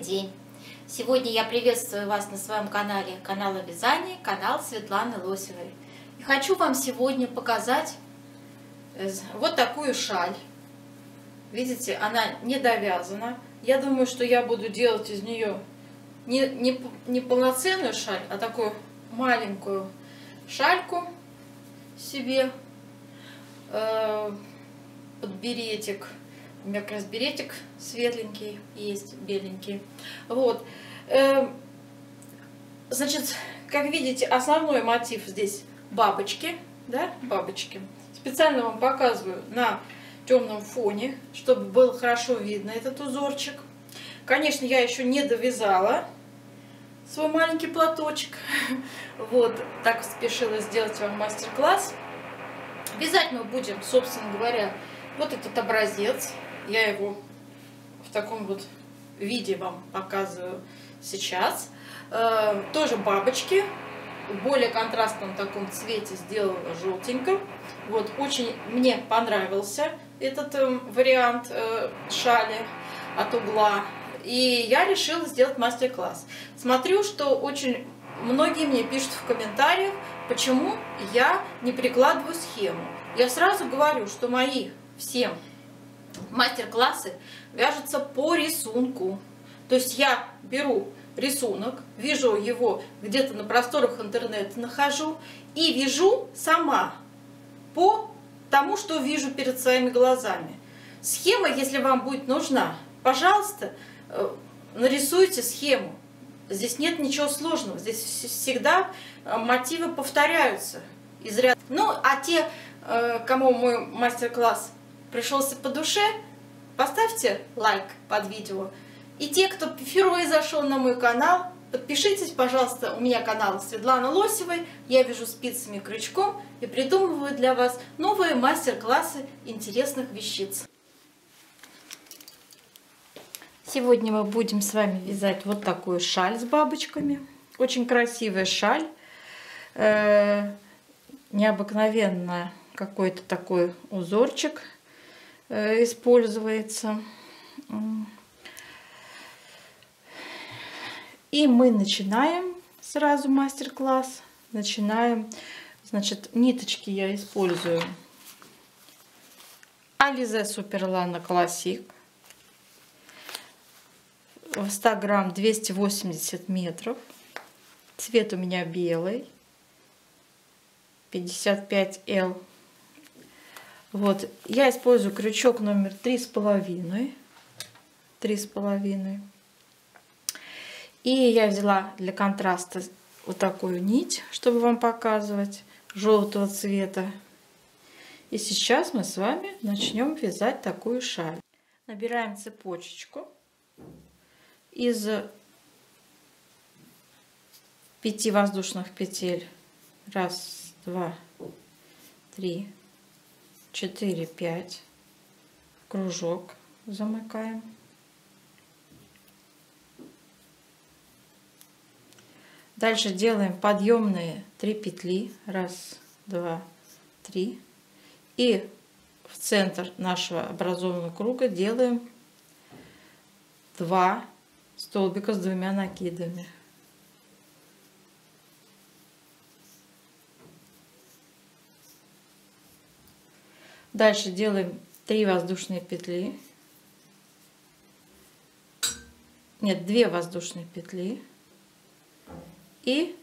День! Сегодня я приветствую вас на своем канале, канала Вязания, канал Светланы Лосевой. И хочу вам сегодня показать э, вот такую шаль. Видите, она не довязана. Я думаю, что я буду делать из нее не, не, не полноценную шаль, а такую маленькую шальку себе э, под беретик. У меня как раз беретик светленький есть, беленький. Вот. Эм, значит, как видите, основной мотив здесь бабочки, да, бабочки. Специально вам показываю на темном фоне, чтобы было хорошо видно этот узорчик. Конечно, я еще не довязала свой маленький платочек. Вот, так спешила сделать вам мастер-класс. Вязать мы будем, собственно говоря, вот этот образец. Я его в таком вот виде вам показываю сейчас. Э, тоже бабочки. В более контрастном таком цвете сделала желтенько. Вот, очень мне понравился этот э, вариант э, шали от угла. И я решила сделать мастер-класс. Смотрю, что очень многие мне пишут в комментариях, почему я не прикладываю схему. Я сразу говорю, что мои все мастер-классы вяжутся по рисунку. То есть я беру рисунок, вижу его где-то на просторах интернета, нахожу и вяжу сама по тому, что вижу перед своими глазами. Схема, если вам будет нужна, пожалуйста, э, нарисуйте схему. Здесь нет ничего сложного, здесь всегда э, мотивы повторяются. Из ряда. Ну, а те, э, кому мой мастер-класс пришелся по душе, поставьте лайк под видео. И те, кто впервые зашел на мой канал, подпишитесь, пожалуйста, у меня канал Светланы Лосевой. Я вяжу спицами крючком и придумываю для вас новые мастер-классы интересных вещиц. Сегодня мы будем с вами вязать вот такую шаль с бабочками. Очень красивая шаль. Э необыкновенно какой-то такой узорчик используется. И мы начинаем сразу мастер-класс. Начинаем. Значит, ниточки я использую. Ализе Суперлана Классик. В 100 грамм 280 метров. Цвет у меня белый. 55L вот, я использую крючок номер три с половиной. Три с половиной. И я взяла для контраста вот такую нить, чтобы вам показывать, желтого цвета. И сейчас мы с вами начнем вязать такую шаль. Набираем цепочечку из пяти воздушных петель. Раз, два, три, 4, 5, кружок замыкаем. Дальше делаем подъемные 3 петли. Раз, два, три. И в центр нашего образованного круга делаем 2 столбика с двумя накидами. Дальше делаем 3 воздушные петли. Нет, 2 воздушные петли. И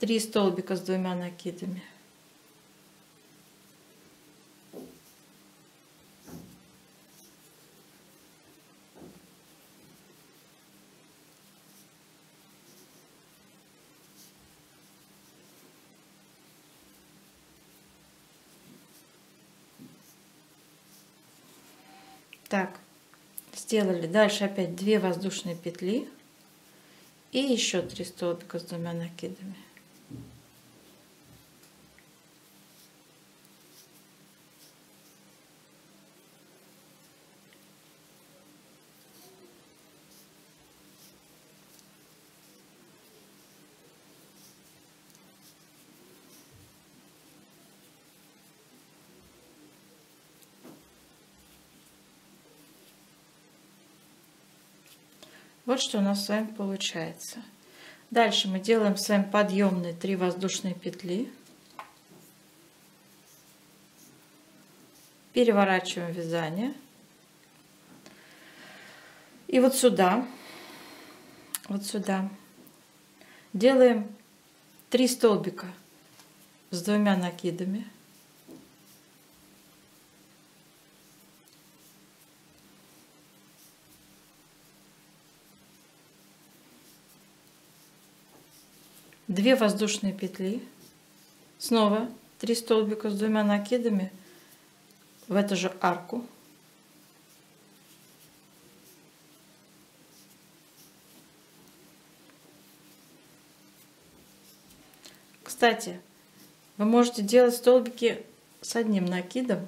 3 столбика с двумя накидами. Так, сделали. Дальше опять 2 воздушные петли и еще 3 столбика с двумя накидами. Вот что у нас с вами получается. Дальше мы делаем с вами подъемные 3 воздушные петли. Переворачиваем вязание. И вот сюда, вот сюда делаем 3 столбика с двумя накидами. Две воздушные петли. Снова 3 столбика с двумя накидами в эту же арку. Кстати, вы можете делать столбики с одним накидом.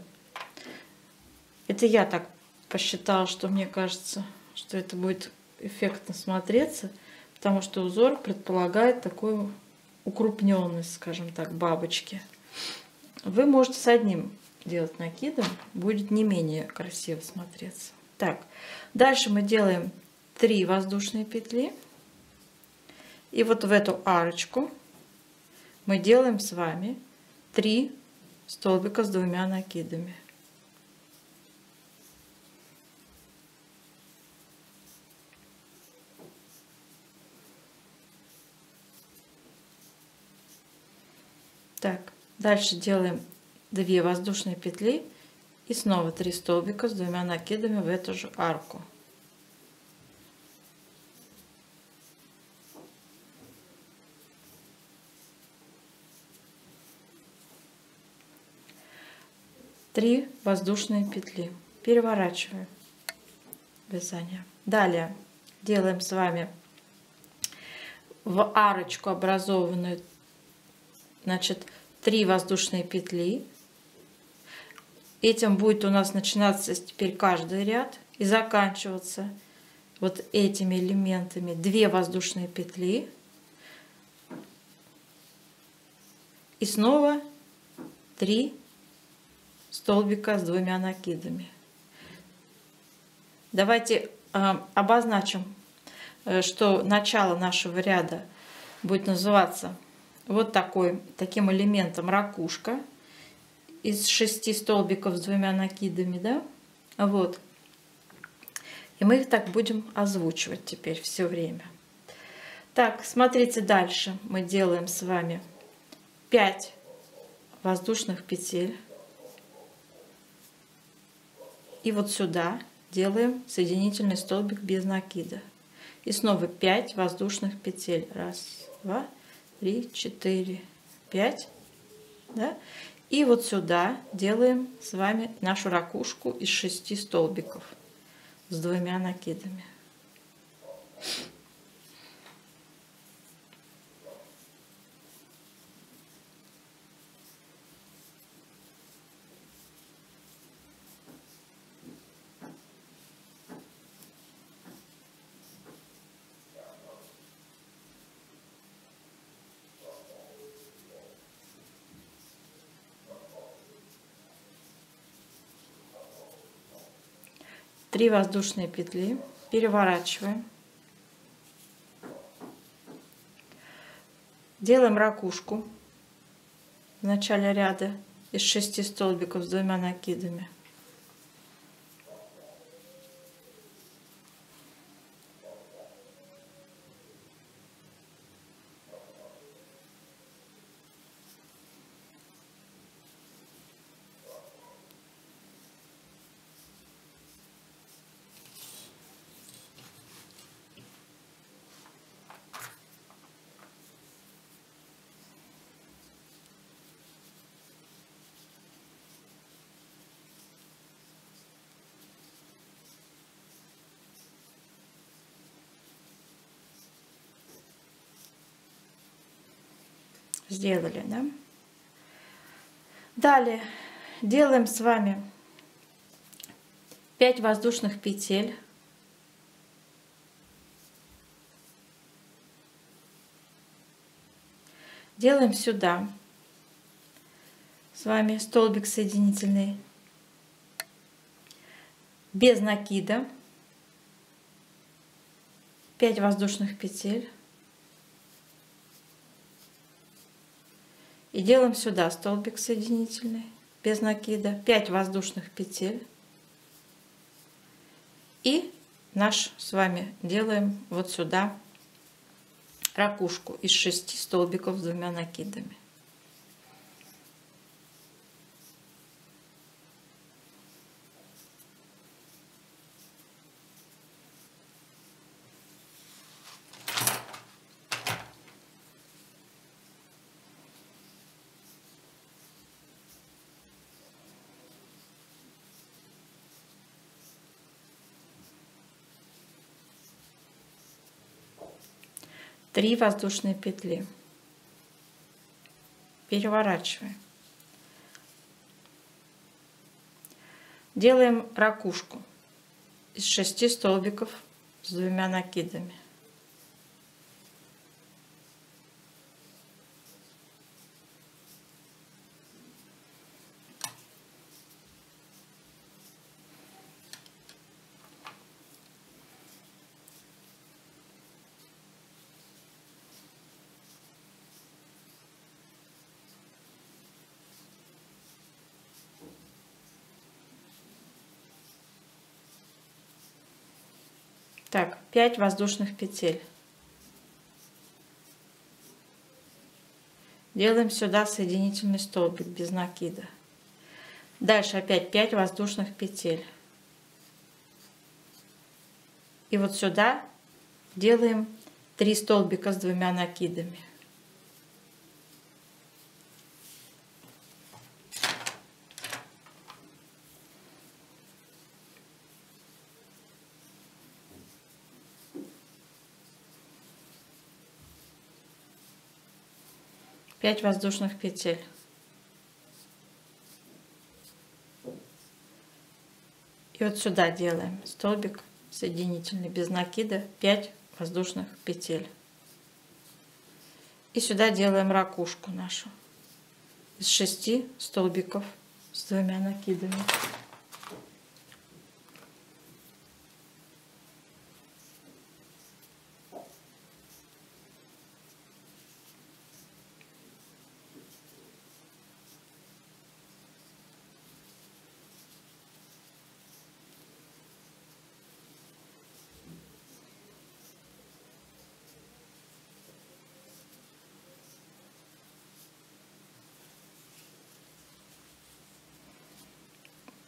Это я так посчитала, что мне кажется, что это будет эффектно смотреться, потому что узор предполагает такую укрупненность, скажем так, бабочки. Вы можете с одним делать накидом, будет не менее красиво смотреться. Так, дальше мы делаем 3 воздушные петли. И вот в эту арочку мы делаем с вами 3 столбика с двумя накидами. Так, дальше делаем 2 воздушные петли и снова 3 столбика с двумя накидами в эту же арку. Три воздушные петли. Переворачиваем вязание. Далее делаем с вами в арочку образованную, значит, 3 воздушные петли. Этим будет у нас начинаться теперь каждый ряд и заканчиваться вот этими элементами 2 воздушные петли. И снова 3 столбика с двумя накидами. Давайте э, обозначим, э, что начало нашего ряда будет называться вот такой, таким элементом ракушка из шести столбиков с двумя накидами, да, вот. И мы их так будем озвучивать теперь все время. Так, смотрите дальше. Мы делаем с вами 5 воздушных петель. И вот сюда делаем соединительный столбик без накида. И снова 5 воздушных петель. Раз, два, три, четыре, пять. Да? И вот сюда делаем с вами нашу ракушку из шести столбиков с двумя накидами. Три воздушные петли, переворачиваем. Делаем ракушку в начале ряда из шести столбиков с двумя накидами. Сделали, да? Далее делаем с вами 5 воздушных петель. Делаем сюда с вами столбик соединительный без накида. 5 воздушных петель. И делаем сюда столбик соединительный без накида, 5 воздушных петель. И наш с вами делаем вот сюда ракушку из 6 столбиков с двумя накидами. Три воздушные петли. Переворачиваем. Делаем ракушку из шести столбиков с двумя накидами. Так, 5 воздушных петель. Делаем сюда соединительный столбик без накида. Дальше опять 5 воздушных петель. И вот сюда делаем 3 столбика с двумя накидами. 5 воздушных петель. И вот сюда делаем столбик соединительный без накида 5 воздушных петель. И сюда делаем ракушку нашу из 6 столбиков с двумя накидами.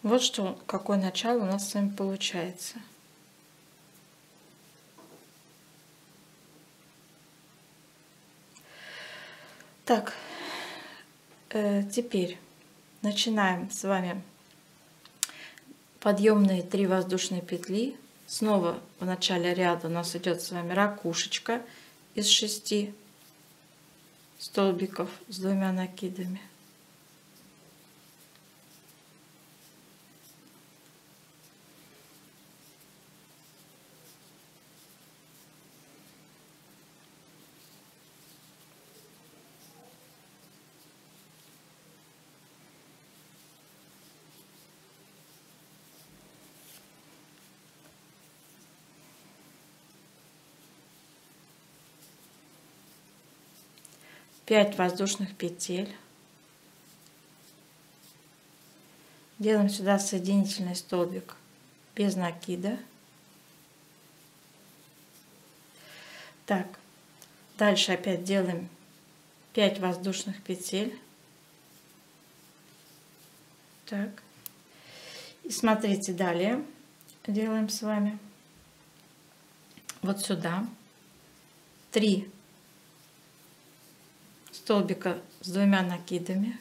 Вот что, какое начало у нас с вами получается. Так, э, теперь начинаем с вами подъемные три воздушные петли. Снова в начале ряда у нас идет с вами ракушечка из шести столбиков с двумя накидами. Пять воздушных петель. Делаем сюда соединительный столбик без накида. Так, дальше опять делаем 5 воздушных петель. Так. И смотрите, далее делаем с вами вот сюда 3 столбика с двумя накидами.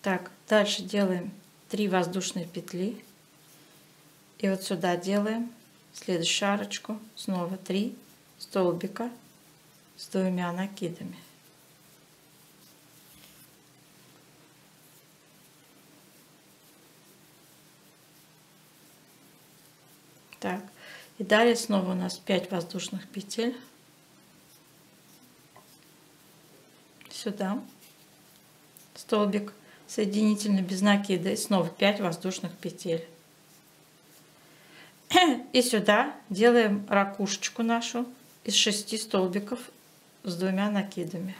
Так, дальше делаем 3 воздушные петли. И вот сюда делаем следующую арочку, снова 3 столбика с двумя накидами. Так, и далее снова у нас 5 воздушных петель. сюда столбик соединительный без накида и снова 5 воздушных петель. И сюда делаем ракушечку нашу из 6 столбиков с двумя накидами.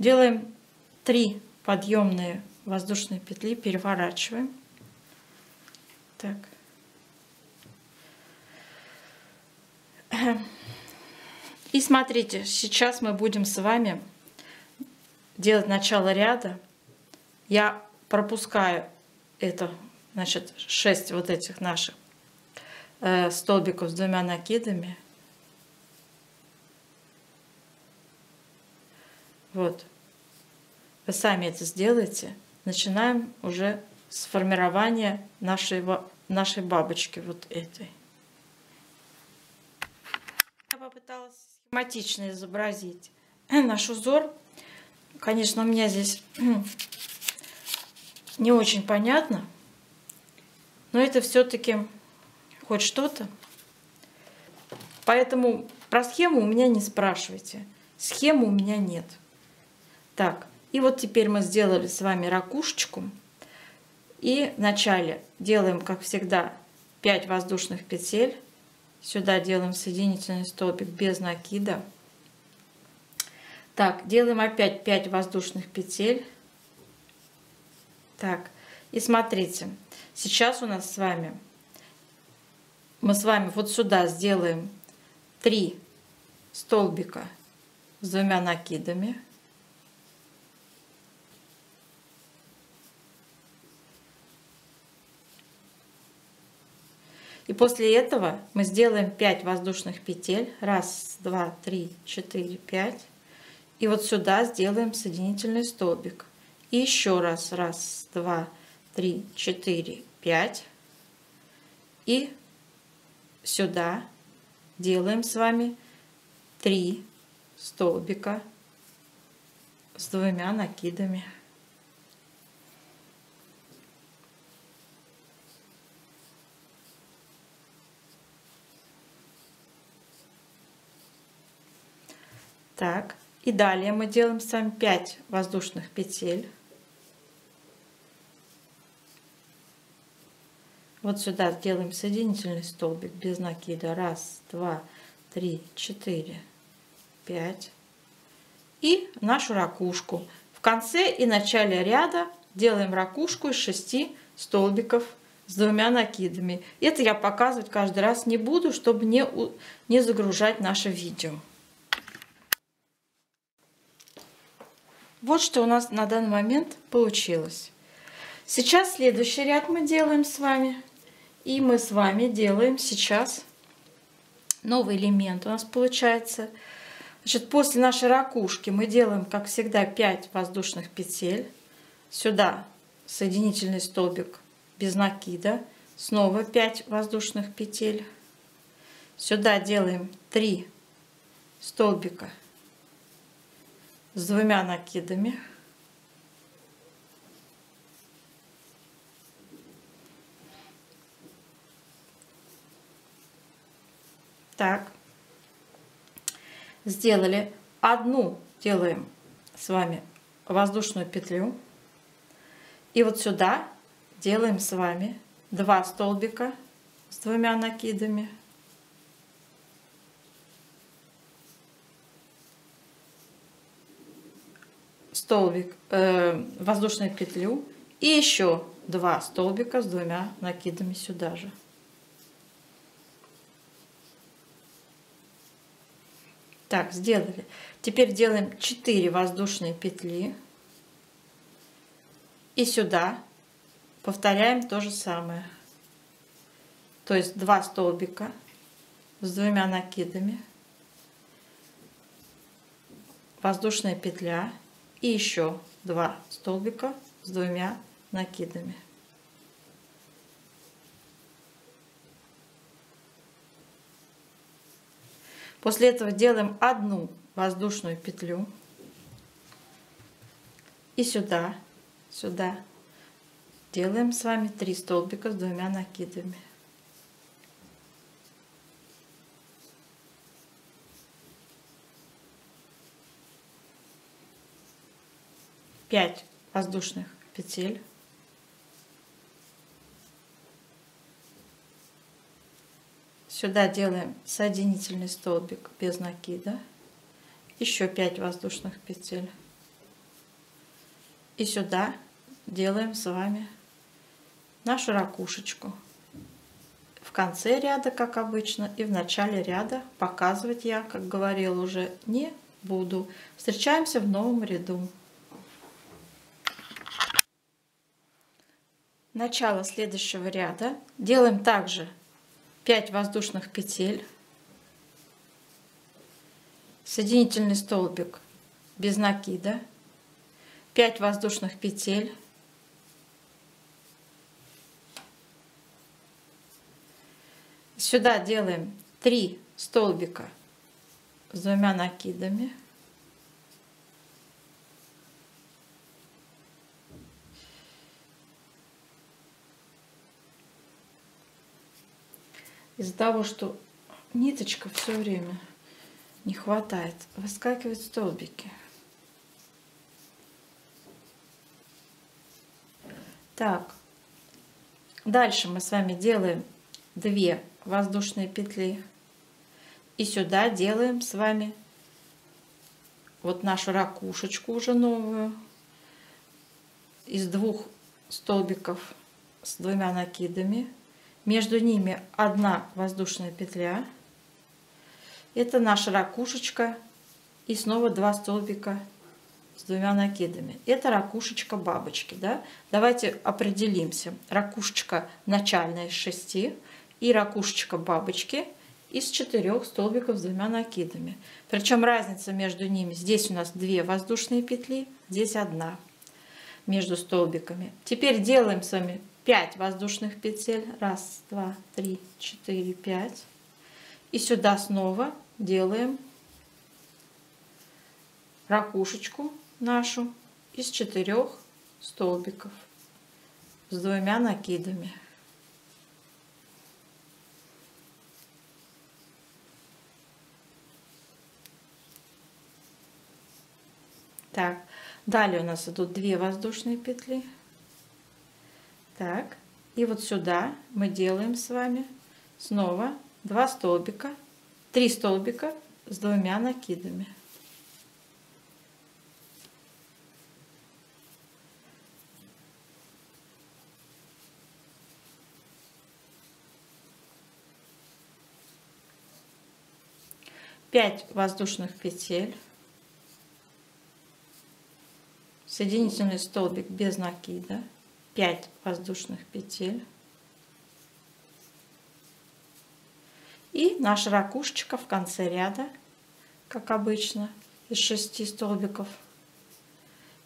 Делаем 3 подъемные воздушные петли, переворачиваем. Так. И смотрите, сейчас мы будем с вами делать начало ряда. Я пропускаю это, значит, 6 вот этих наших э, столбиков с двумя накидами. Вот. Вы сами это сделаете. Начинаем уже с формирования нашей, нашей бабочки вот этой. Я попыталась схематично изобразить наш узор. Конечно, у меня здесь не очень понятно, но это все-таки хоть что-то. Поэтому про схему у меня не спрашивайте. Схемы у меня нет. Так, и вот теперь мы сделали с вами ракушечку. И вначале делаем, как всегда, 5 воздушных петель. Сюда делаем соединительный столбик без накида. Так, делаем опять 5 воздушных петель. Так, и смотрите, сейчас у нас с вами, мы с вами вот сюда сделаем 3 столбика с двумя накидами. И после этого мы сделаем 5 воздушных петель. Раз, два, три, четыре, пять. И вот сюда сделаем соединительный столбик. И еще раз. Раз, два, три, четыре, пять. И сюда делаем с вами 3 столбика с двумя накидами. Так, и далее мы делаем с вами 5 воздушных петель. Вот сюда делаем соединительный столбик без накида. Раз, два, три, четыре, пять. И нашу ракушку. В конце и начале ряда делаем ракушку из 6 столбиков с двумя накидами. Это я показывать каждый раз не буду, чтобы не, не загружать наше видео. Вот что у нас на данный момент получилось. Сейчас следующий ряд мы делаем с вами. И мы с вами делаем сейчас новый элемент у нас получается. Значит, после нашей ракушки мы делаем, как всегда, 5 воздушных петель. Сюда соединительный столбик без накида. Снова 5 воздушных петель. Сюда делаем 3 столбика с двумя накидами. Так, сделали одну, делаем с вами воздушную петлю. И вот сюда делаем с вами два столбика с двумя накидами. Столбик, э, воздушную петлю и еще два столбика с двумя накидами сюда же. Так, сделали. Теперь делаем 4 воздушные петли. И сюда повторяем то же самое. То есть два столбика с двумя накидами. Воздушная петля и еще два столбика с двумя накидами. После этого делаем одну воздушную петлю и сюда, сюда делаем с вами 3 столбика с двумя накидами. Пять воздушных петель. Сюда делаем соединительный столбик без накида. Еще 5 воздушных петель. И сюда делаем с вами нашу ракушечку. В конце ряда, как обычно, и в начале ряда показывать я, как говорила уже, не буду. Встречаемся в новом ряду. Начало следующего ряда. Делаем также 5 воздушных петель, соединительный столбик без накида, 5 воздушных петель, сюда делаем 3 столбика с двумя накидами, из-за того, что ниточка все время не хватает, выскакивают столбики. Так, дальше мы с вами делаем 2 воздушные петли. И сюда делаем с вами вот нашу ракушечку уже новую из двух столбиков с двумя накидами между ними одна воздушная петля. Это наша ракушечка. И снова два столбика с двумя накидами. Это ракушечка бабочки. Да? Давайте определимся. Ракушечка начальная из шести и ракушечка бабочки из четырех столбиков с двумя накидами. Причем разница между ними. Здесь у нас две воздушные петли, здесь одна между столбиками. Теперь делаем с вами 5 воздушных петель. Раз, два, три, четыре, пять. И сюда снова делаем ракушечку нашу из четырех столбиков с двумя накидами. Так, далее у нас идут две воздушные петли. Так, и вот сюда мы делаем с вами снова два столбика, три столбика с двумя накидами. Пять воздушных петель, соединительный столбик без накида. 5 воздушных петель. И наша ракушечка в конце ряда, как обычно, из 6 столбиков.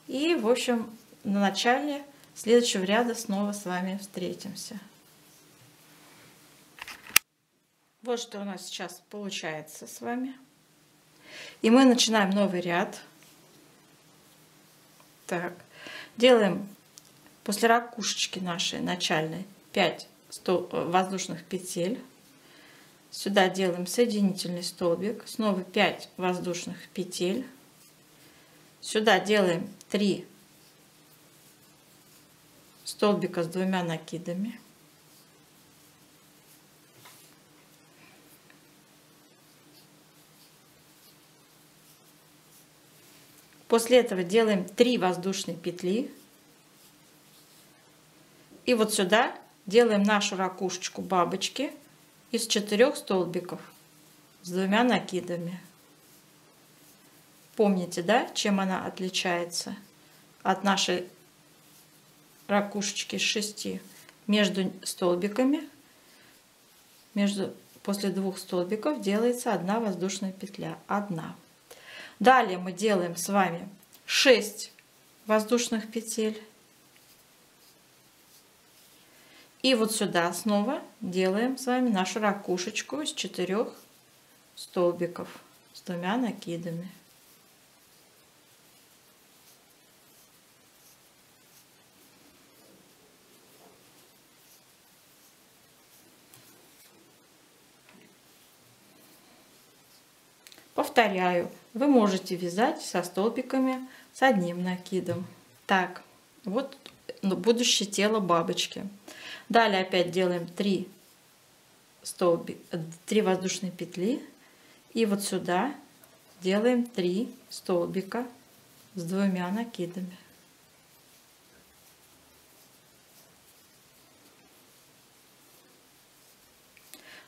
И, в общем, на начале следующего ряда снова с вами встретимся. Вот что у нас сейчас получается с вами. И мы начинаем новый ряд. Так, делаем После ракушечки нашей начальной 5 воздушных петель. Сюда делаем соединительный столбик. Снова 5 воздушных петель. Сюда делаем 3 столбика с двумя накидами. После этого делаем 3 воздушные петли и вот сюда делаем нашу ракушечку бабочки из четырех столбиков с двумя накидами. Помните, да, чем она отличается от нашей ракушечки с шести? Между столбиками, между, после двух столбиков делается одна воздушная петля. Одна. Далее мы делаем с вами 6 воздушных петель И вот сюда снова делаем с вами нашу ракушечку из четырех столбиков с двумя накидами. Повторяю, вы можете вязать со столбиками с одним накидом. Так, вот будущее тело бабочки. Далее опять делаем 3 столбик, 3 воздушные петли. И вот сюда делаем 3 столбика с двумя накидами.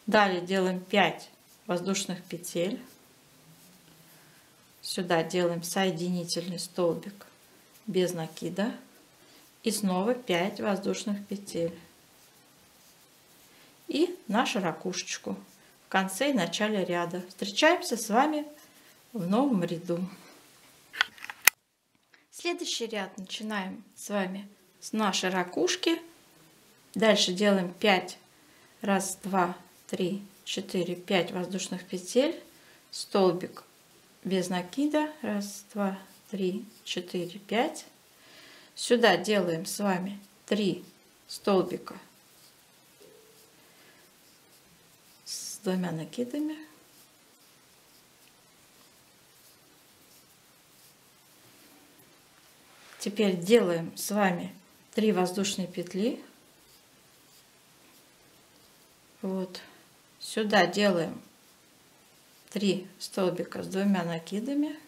Далее делаем 5 воздушных петель. Сюда делаем соединительный столбик без накида. И снова 5 воздушных петель. И нашу ракушечку в конце и начале ряда. Встречаемся с вами в новом ряду. Следующий ряд начинаем с вами с нашей ракушки. Дальше делаем 5. Раз, два, три, четыре, пять воздушных петель. Столбик без накида. Раз, два, три, четыре, пять. Сюда делаем с вами 3 столбика с двумя накидами. Теперь делаем с вами 3 воздушные петли. Вот. Сюда делаем 3 столбика с двумя накидами.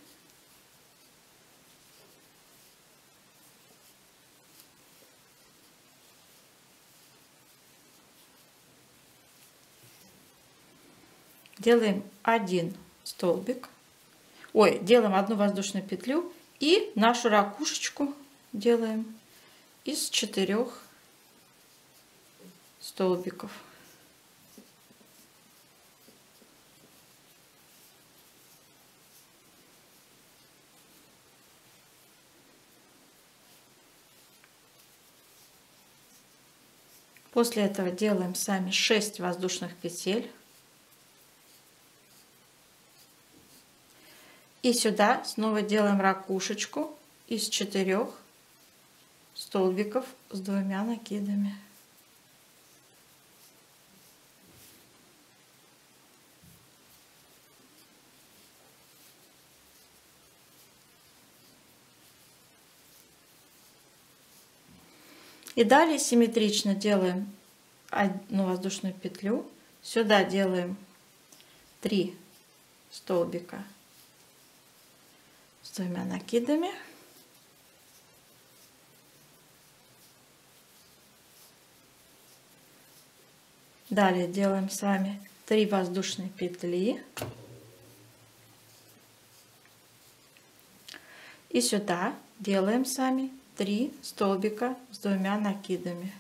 Делаем один столбик. Ой, делаем одну воздушную петлю и нашу ракушечку делаем из четырех столбиков. После этого делаем сами 6 воздушных петель. И сюда снова делаем ракушечку из четырех столбиков с двумя накидами. И далее симметрично делаем одну воздушную петлю. Сюда делаем 3 столбика двумя накидами. Далее делаем с вами 3 воздушные петли. И сюда делаем с вами 3 столбика с двумя накидами.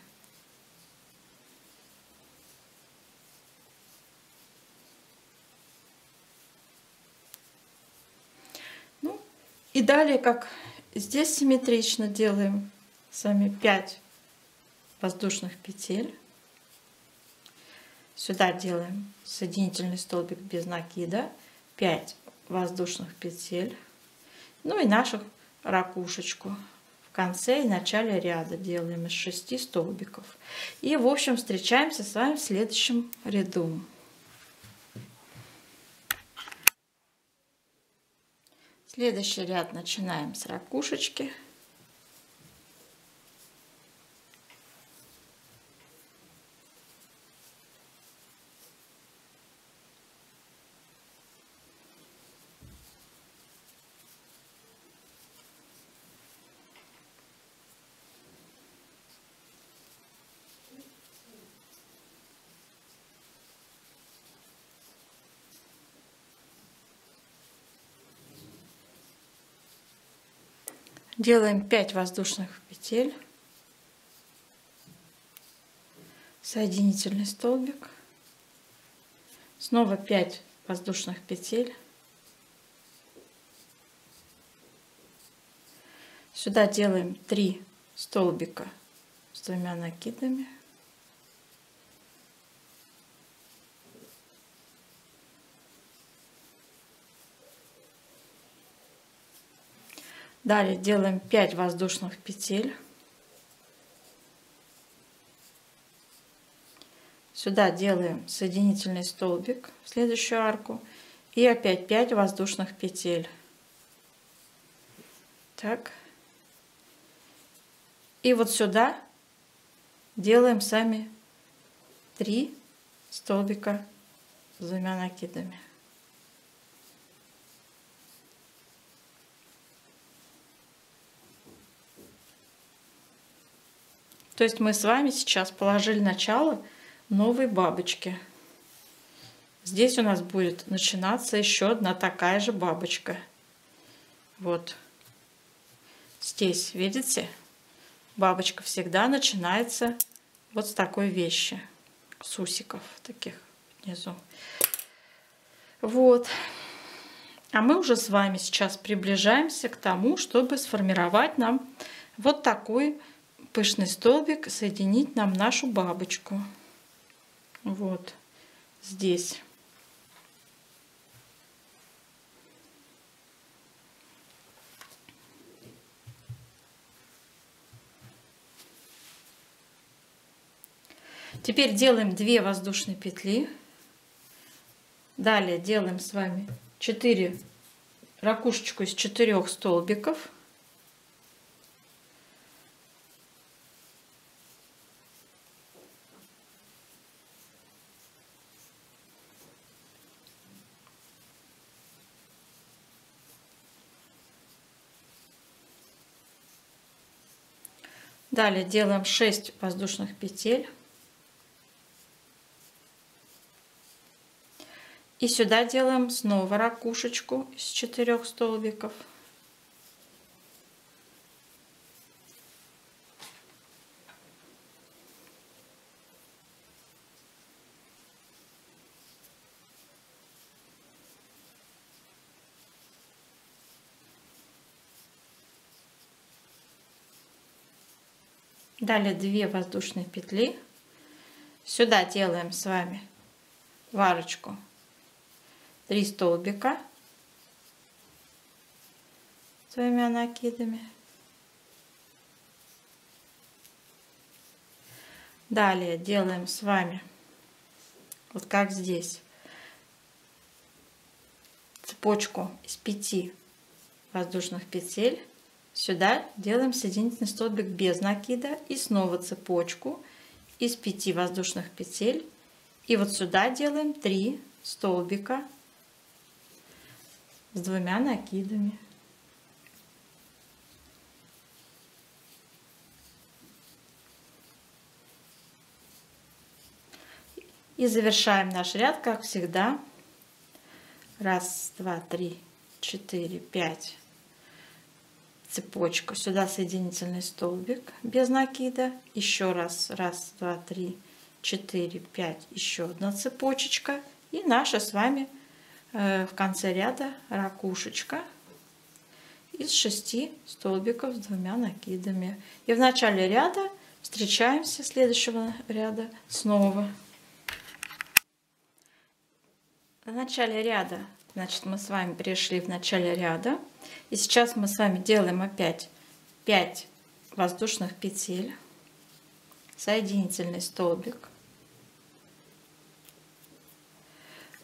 Ну, и далее, как здесь симметрично делаем с вами 5 воздушных петель. Сюда делаем соединительный столбик без накида, 5 воздушных петель, ну и нашу ракушечку конце и начале ряда делаем из 6 столбиков. И в общем встречаемся с вами в следующем ряду. Следующий ряд начинаем с ракушечки. Делаем 5 воздушных петель. Соединительный столбик. Снова 5 воздушных петель. Сюда делаем 3 столбика с двумя накидами. Далее делаем 5 воздушных петель. Сюда делаем соединительный столбик в следующую арку. И опять 5 воздушных петель. Так. И вот сюда делаем сами 3 столбика с двумя накидами. То есть мы с вами сейчас положили начало новой бабочки. Здесь у нас будет начинаться еще одна такая же бабочка. Вот. Здесь, видите? Бабочка всегда начинается вот с такой вещи. С усиков таких внизу. Вот. А мы уже с вами сейчас приближаемся к тому, чтобы сформировать нам вот такой пышный столбик соединить нам нашу бабочку. Вот здесь. Теперь делаем 2 воздушные петли. Далее делаем с вами 4 ракушечку из 4 столбиков. Далее делаем 6 воздушных петель. И сюда делаем снова ракушечку из четырех столбиков. Далее 2 воздушные петли. Сюда делаем с вами варочку 3 столбика с двумя накидами. Далее делаем с вами, вот как здесь, цепочку из 5 воздушных петель Сюда делаем соединительный столбик без накида и снова цепочку из 5 воздушных петель. И вот сюда делаем 3 столбика с двумя накидами. И завершаем наш ряд, как всегда. Раз, два, три, четыре, пять, цепочку. Сюда соединительный столбик без накида. Еще раз. Раз, два, три, четыре, пять. Еще одна цепочечка. И наша с вами э, в конце ряда ракушечка из шести столбиков с двумя накидами. И в начале ряда встречаемся следующего ряда снова. В начале ряда Значит, мы с вами пришли в начале ряда. И сейчас мы с вами делаем опять 5 воздушных петель, соединительный столбик,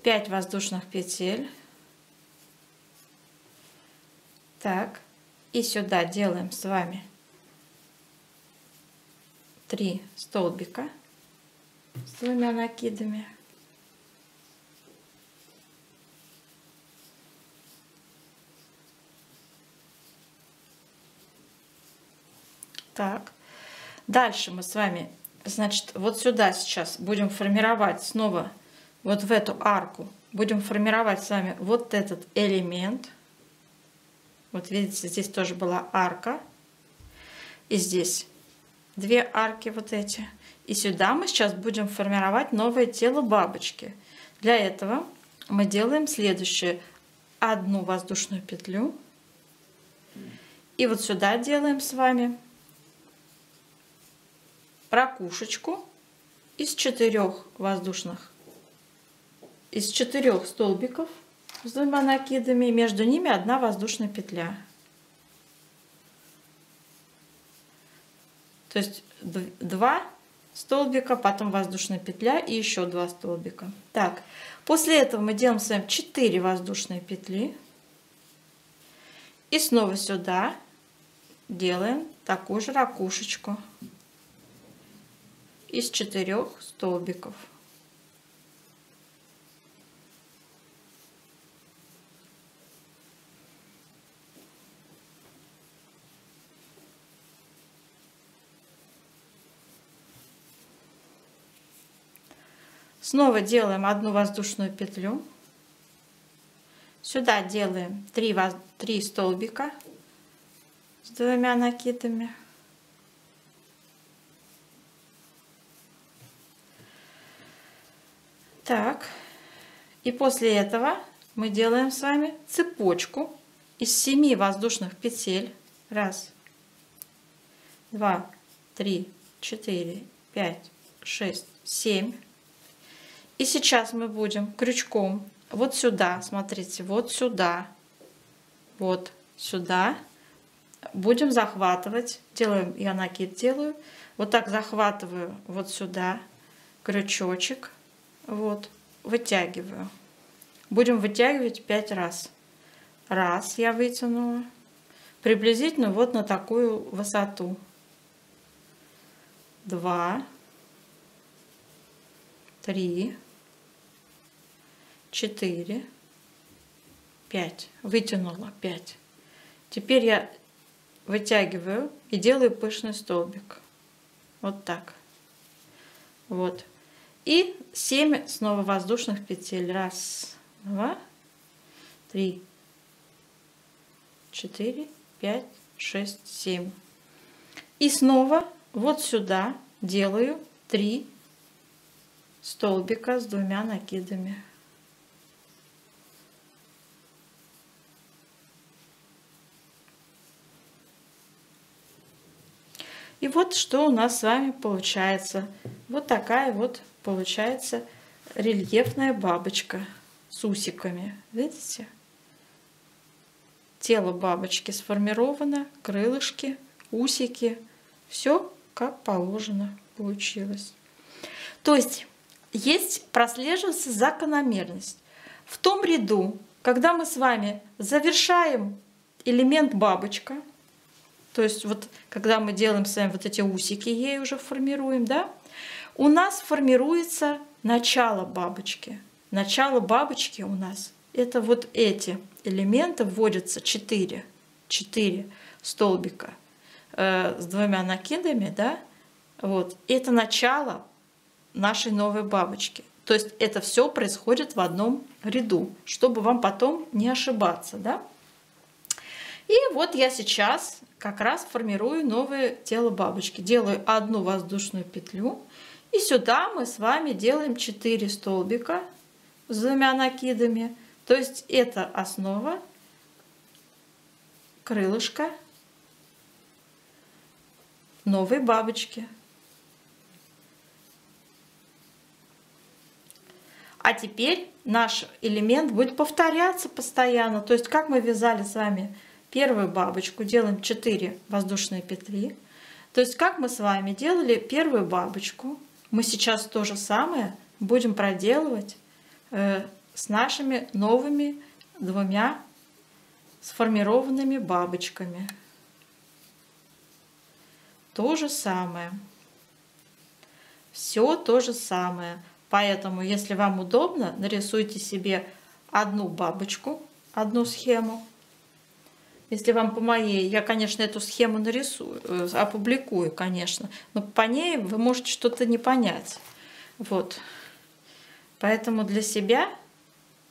5 воздушных петель. Так, и сюда делаем с вами 3 столбика с двумя накидами. Так. Дальше мы с вами, значит, вот сюда сейчас будем формировать снова вот в эту арку. Будем формировать с вами вот этот элемент. Вот видите, здесь тоже была арка. И здесь две арки вот эти. И сюда мы сейчас будем формировать новое тело бабочки. Для этого мы делаем следующее. Одну воздушную петлю. И вот сюда делаем с вами ракушечку из четырех воздушных, из четырех столбиков с двумя накидами, между ними одна воздушная петля. То есть два столбика, потом воздушная петля и еще два столбика. Так, после этого мы делаем с вами 4 воздушные петли. И снова сюда делаем такую же ракушечку из четырех столбиков. Снова делаем одну воздушную петлю. Сюда делаем 3, 3 столбика с двумя накидами. Так, и после этого мы делаем с вами цепочку из 7 воздушных петель. Раз, два, три, четыре, пять, шесть, семь. И сейчас мы будем крючком вот сюда, смотрите, вот сюда, вот сюда. Будем захватывать, делаем, я накид делаю, вот так захватываю вот сюда крючочек, вот, вытягиваю. Будем вытягивать 5 раз. Раз я вытянула, приблизительно вот на такую высоту. Два, три, четыре, пять. Вытянула пять. Теперь я вытягиваю и делаю пышный столбик. Вот так. Вот. И 7 снова воздушных петель. Раз, два, три, четыре, пять, шесть, семь. И снова вот сюда делаю 3 столбика с двумя накидами. И вот что у нас с вами получается. Вот такая вот получается рельефная бабочка с усиками. Видите? Тело бабочки сформировано, крылышки, усики. Все как положено получилось. То есть есть прослеживается закономерность. В том ряду, когда мы с вами завершаем элемент бабочка – то есть вот когда мы делаем с вами вот эти усики, ей уже формируем, да, у нас формируется начало бабочки. Начало бабочки у нас это вот эти элементы вводятся 4, 4 столбика э, с двумя накидами, да, вот, это начало нашей новой бабочки. То есть это все происходит в одном ряду, чтобы вам потом не ошибаться, да. И вот я сейчас как раз формирую новое тело бабочки. Делаю одну воздушную петлю. И сюда мы с вами делаем 4 столбика с двумя накидами. То есть это основа, крылышко новой бабочки. А теперь наш элемент будет повторяться постоянно. То есть как мы вязали с вами первую бабочку, делаем 4 воздушные петли. То есть как мы с вами делали первую бабочку, мы сейчас то же самое будем проделывать э, с нашими новыми двумя сформированными бабочками. То же самое. Все то же самое. Поэтому, если вам удобно, нарисуйте себе одну бабочку, одну схему, если вам по моей, я, конечно, эту схему нарисую, э, опубликую, конечно, но по ней вы можете что-то не понять. Вот. Поэтому для себя,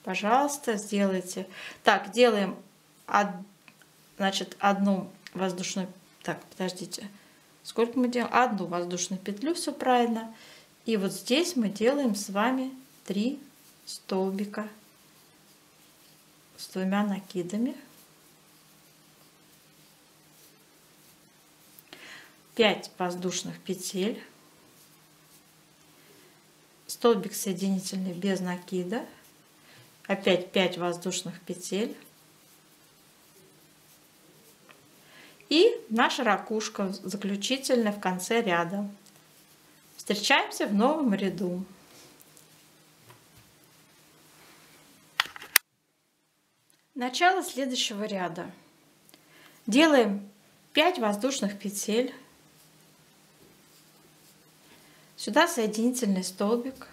пожалуйста, сделайте. Так, делаем од, значит, одну воздушную... Так, подождите. Сколько мы делаем? Одну воздушную петлю, все правильно. И вот здесь мы делаем с вами три столбика с двумя накидами. 5 воздушных петель, столбик соединительный без накида, опять 5 воздушных петель. И наша ракушка заключительная в конце ряда. Встречаемся в новом ряду. Начало следующего ряда. Делаем 5 воздушных петель. Сюда соединительный столбик.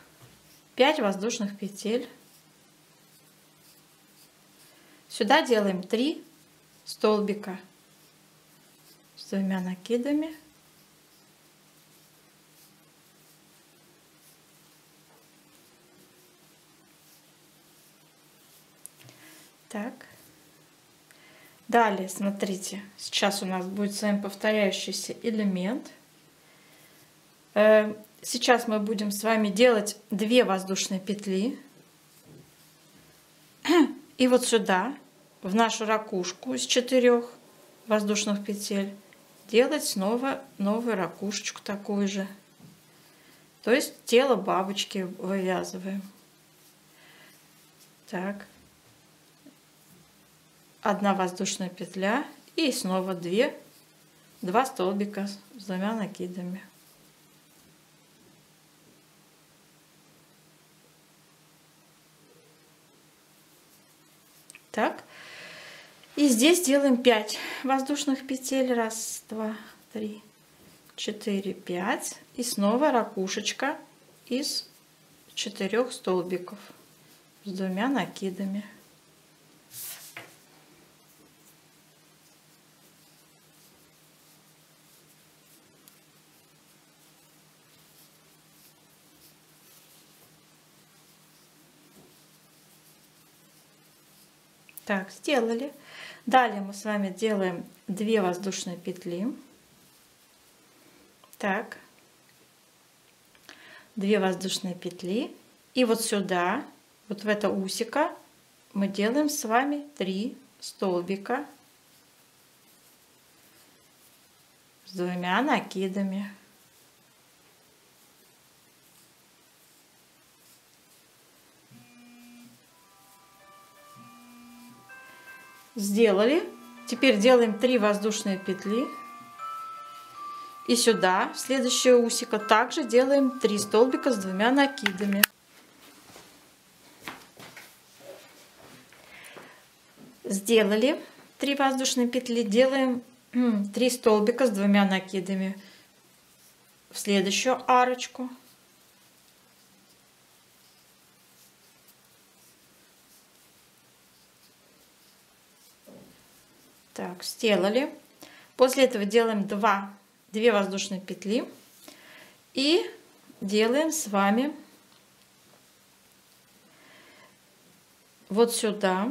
5 воздушных петель. Сюда делаем 3 столбика с двумя накидами. Так. Далее, смотрите, сейчас у нас будет с вами повторяющийся элемент. Сейчас мы будем с вами делать две воздушные петли. И вот сюда, в нашу ракушку из четырех воздушных петель, делать снова новую ракушечку такую же. То есть тело бабочки вывязываем. Так одна воздушная петля и снова две, два столбика с двумя накидами. Так. И здесь делаем 5 воздушных петель. Раз, два, три, четыре, пять. И снова ракушечка из четырех столбиков с двумя накидами. Так, сделали. Далее мы с вами делаем 2 воздушные петли. Так. 2 воздушные петли. И вот сюда, вот в это усико, мы делаем с вами 3 столбика с двумя накидами. Сделали. Теперь делаем 3 воздушные петли. И сюда, в следующее усико, также делаем 3 столбика с двумя накидами. Сделали 3 воздушные петли, делаем 3 столбика с двумя накидами в следующую арочку. Так, сделали. После этого делаем 2, 2 воздушные петли. И делаем с вами вот сюда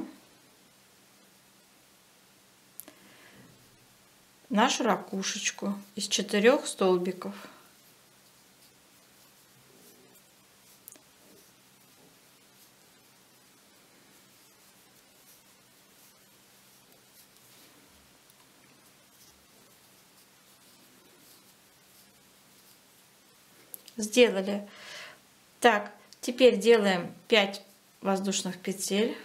нашу ракушечку из четырех столбиков. Сделали. Так, теперь делаем 5 воздушных петель.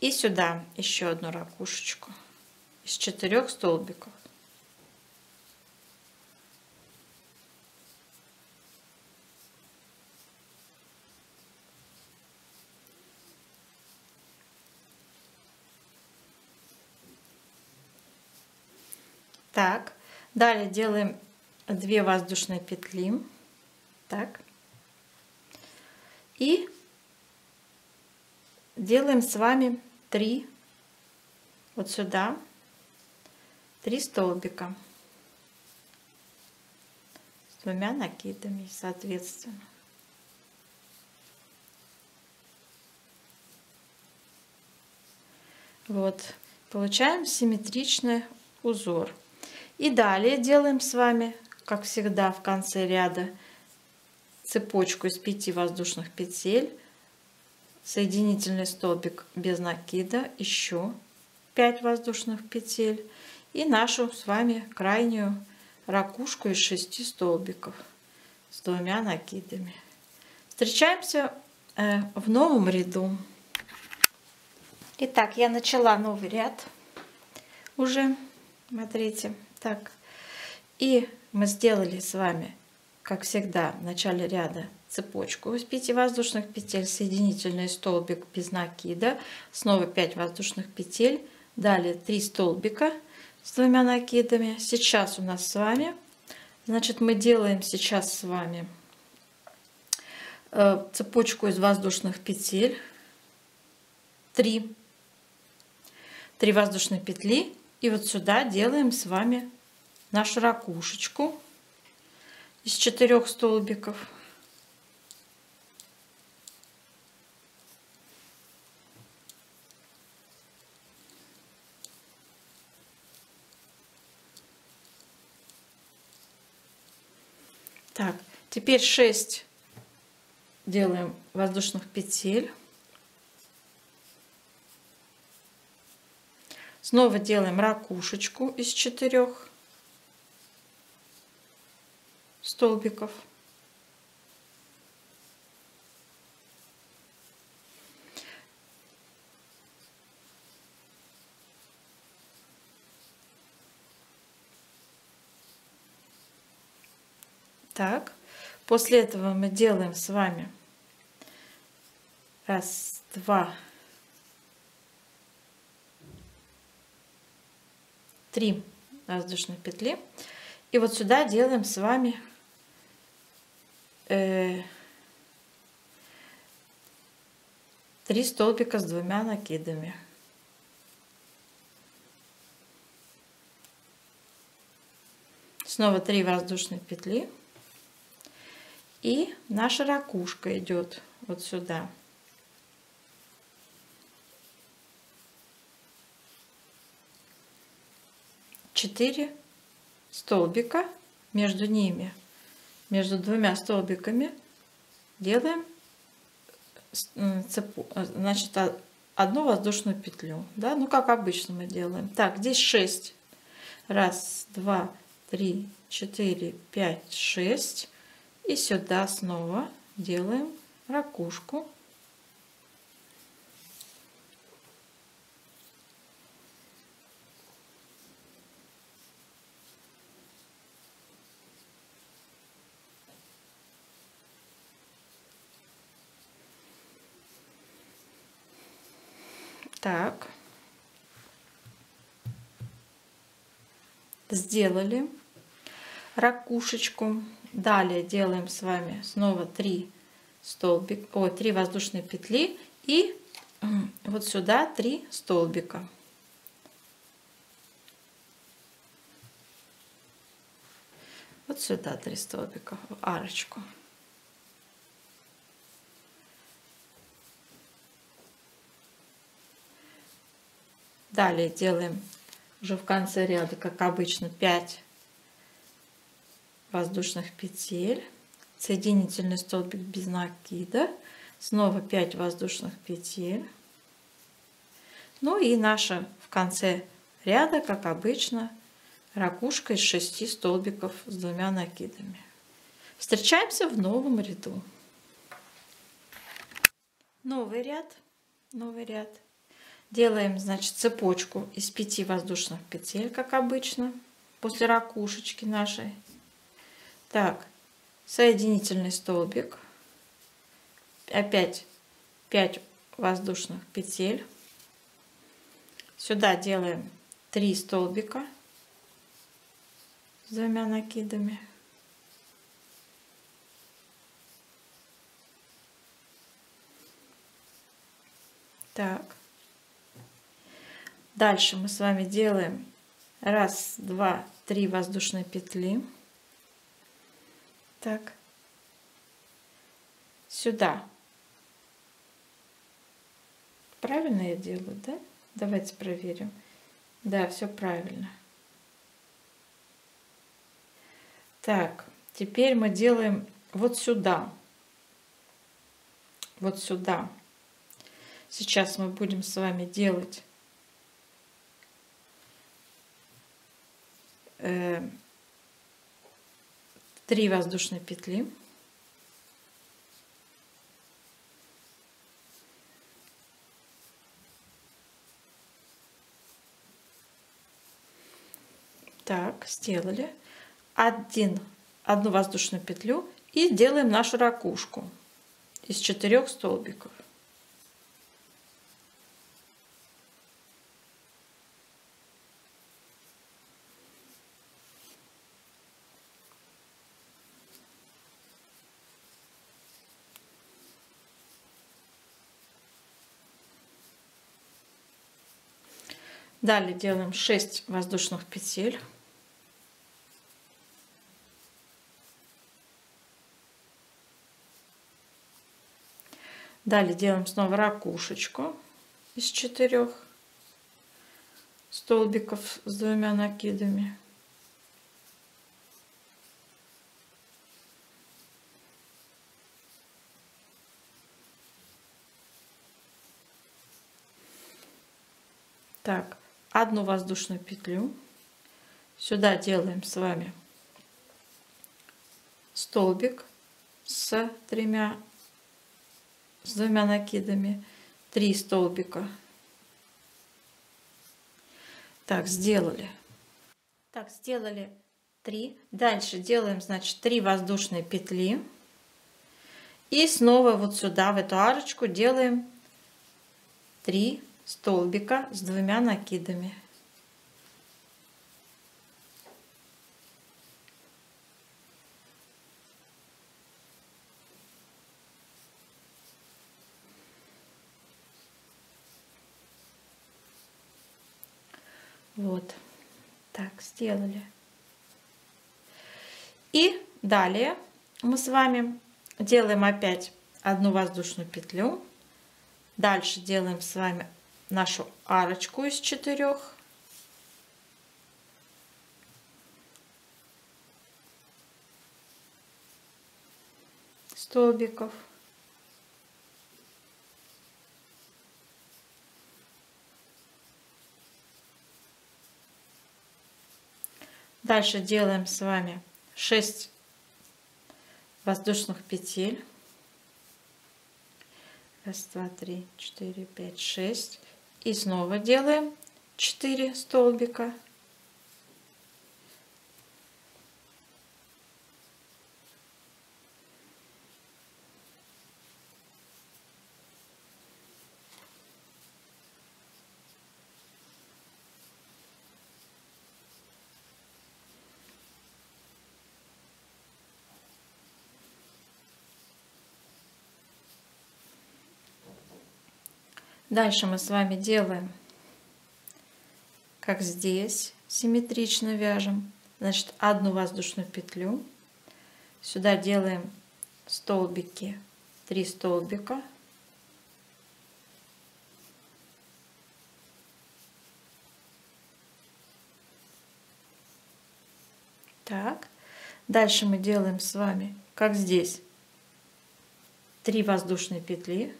И сюда еще одну ракушечку из четырех столбиков. Так, далее делаем 2 воздушные петли. Так. И делаем с вами 3 вот сюда 3 столбика с двумя накидами соответственно. Вот, получаем симметричный узор. И далее делаем с вами как всегда в конце ряда цепочку из 5 воздушных петель, соединительный столбик без накида, еще 5 воздушных петель и нашу с вами крайнюю ракушку из 6 столбиков с двумя накидами. Встречаемся э, в новом ряду. Итак, я начала новый ряд. уже. Смотрите. Так. И мы сделали с вами, как всегда, в начале ряда цепочку из 5 воздушных петель, соединительный столбик без накида, снова 5 воздушных петель, далее 3 столбика с двумя накидами. Сейчас у нас с вами, значит, мы делаем сейчас с вами э, цепочку из воздушных петель, 3, 3 воздушные петли, и вот сюда делаем с вами нашу ракушечку из четырех столбиков. Так, теперь 6 делаем воздушных петель. Снова делаем ракушечку из четырех столбиков. Так, после этого мы делаем с вами раз, два, три воздушные петли. И вот сюда делаем с вами э, три столбика с двумя накидами. Снова три воздушные петли. И наша ракушка идет вот сюда. Четыре столбика между ними, между двумя столбиками делаем цепу, значит, одну воздушную петлю, да, ну как обычно мы делаем. Так, здесь 6. Раз, два, три, четыре, пять, шесть. И сюда снова делаем ракушку. Так. Сделали ракушечку. Далее делаем с вами снова 3 столбик, о, 3 воздушные петли и вот сюда 3 столбика. Вот сюда 3 столбика в арочку. Далее делаем уже в конце ряда, как обычно, 5 воздушных петель, соединительный столбик без накида, снова 5 воздушных петель. Ну и наша в конце ряда, как обычно, ракушка из 6 столбиков с двумя накидами. Встречаемся в новом ряду. Новый ряд, новый ряд. Делаем, значит, цепочку из 5 воздушных петель, как обычно, после ракушечки нашей. Так, соединительный столбик. Опять 5 воздушных петель. Сюда делаем 3 столбика с двумя накидами. Так. Дальше мы с вами делаем раз, два, три воздушные петли. Так. Сюда. Правильно я делаю, да? Давайте проверим. Да, все правильно. Так, теперь мы делаем вот сюда. Вот сюда. Сейчас мы будем с вами делать 3 воздушные петли. Так, сделали. Один, одну воздушную петлю и делаем нашу ракушку из четырех столбиков. Далее делаем 6 воздушных петель. Далее делаем снова ракушечку из четырех столбиков с двумя накидами. Так, одну воздушную петлю. Сюда делаем с вами столбик с тремя, с двумя накидами, три столбика. Так, сделали. Так, сделали три. Дальше делаем, значит, три воздушные петли. И снова вот сюда, в эту арочку, делаем три столбика с двумя накидами. Вот, так, сделали. И далее мы с вами делаем опять одну воздушную петлю. Дальше делаем с вами нашу арочку из четырех. столбиков. Дальше делаем с вами 6 воздушных петель. Раз, два, три, четыре, пять, шесть. И снова делаем 4 столбика. Дальше мы с вами делаем, как здесь, симметрично вяжем. Значит, одну воздушную петлю. Сюда делаем столбики, 3 столбика. Так, дальше мы делаем с вами, как здесь, 3 воздушные петли.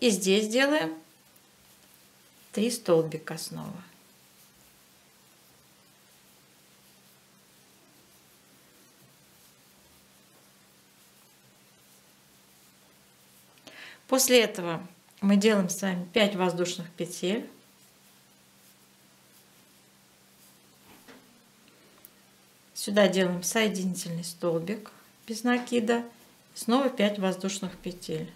И здесь делаем 3 столбика снова. После этого мы делаем с вами 5 воздушных петель. Сюда делаем соединительный столбик без накида. Снова 5 воздушных петель.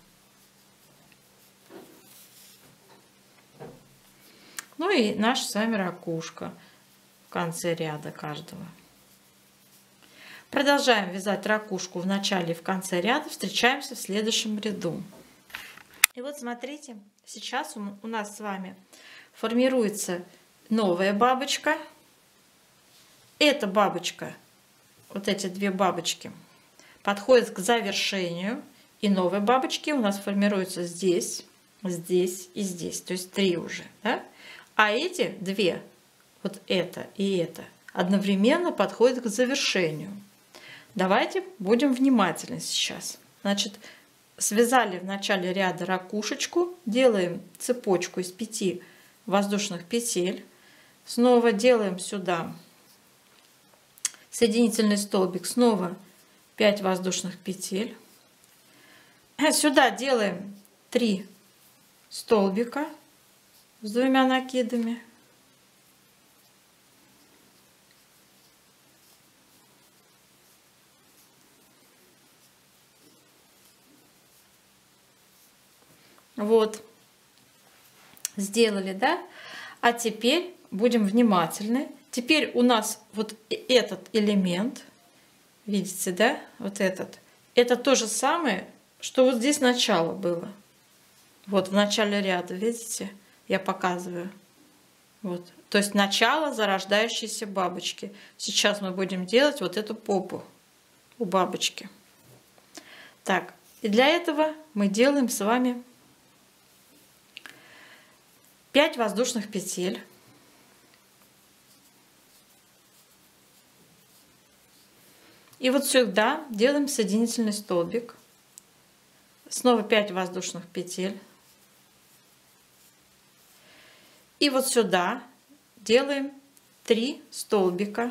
Ну и наша с вами ракушка в конце ряда каждого. Продолжаем вязать ракушку в начале и в конце ряда. Встречаемся в следующем ряду. И вот смотрите, сейчас у нас с вами формируется новая бабочка. Эта бабочка, вот эти две бабочки, подходят к завершению. И новые бабочки у нас формируются здесь, здесь и здесь. То есть три уже. Да? А эти две, вот это и это, одновременно подходят к завершению. Давайте будем внимательны сейчас. Значит, связали в начале ряда ракушечку, делаем цепочку из пяти воздушных петель. Снова делаем сюда соединительный столбик, снова 5 воздушных петель. Сюда делаем 3 столбика с двумя накидами. Вот, сделали, да? А теперь будем внимательны. Теперь у нас вот этот элемент, видите, да, вот этот, это то же самое, что вот здесь начало было. Вот в начале ряда, видите? Я показываю. Вот. То есть начало зарождающейся бабочки. Сейчас мы будем делать вот эту попу у бабочки. Так, и для этого мы делаем с вами 5 воздушных петель. И вот сюда делаем соединительный столбик. Снова 5 воздушных петель. И вот сюда делаем 3 столбика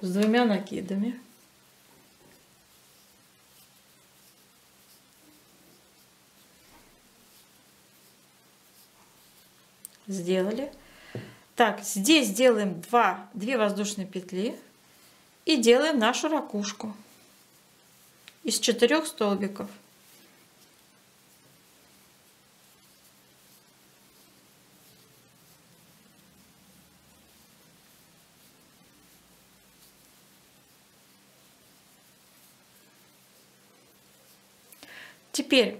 с двумя накидами. Сделали. Так, здесь делаем 2, 2 воздушные петли и делаем нашу ракушку из четырех столбиков. Теперь,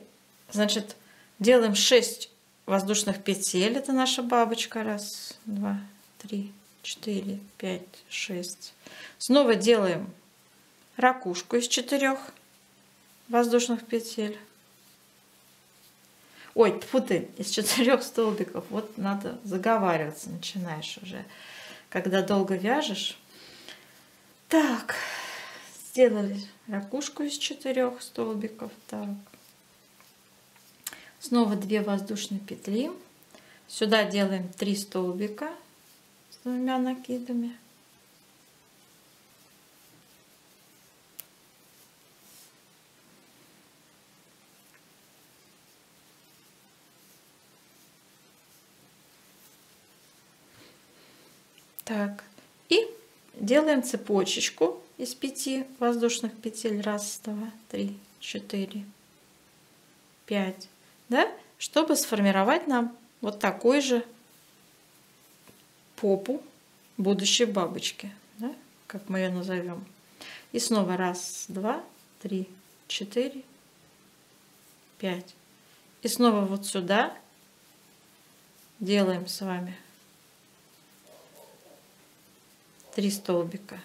значит, делаем 6 воздушных петель. Это наша бабочка. Раз, два, три, четыре, пять, шесть. Снова делаем ракушку из четырех воздушных петель. Ой, фу ты, из четырех столбиков. Вот надо заговариваться, начинаешь уже, когда долго вяжешь. Так, сделали ракушку из четырех столбиков. Так. Снова 2 воздушные петли. Сюда делаем 3 столбика с двумя накидами. Так, и делаем цепочечку из пяти воздушных петель. Раз, два, три, четыре, пять, да, чтобы сформировать нам вот такой же попу будущей бабочки, да, как мы ее назовем. И снова раз, два, три, четыре, пять. И снова вот сюда делаем с вами три столбика.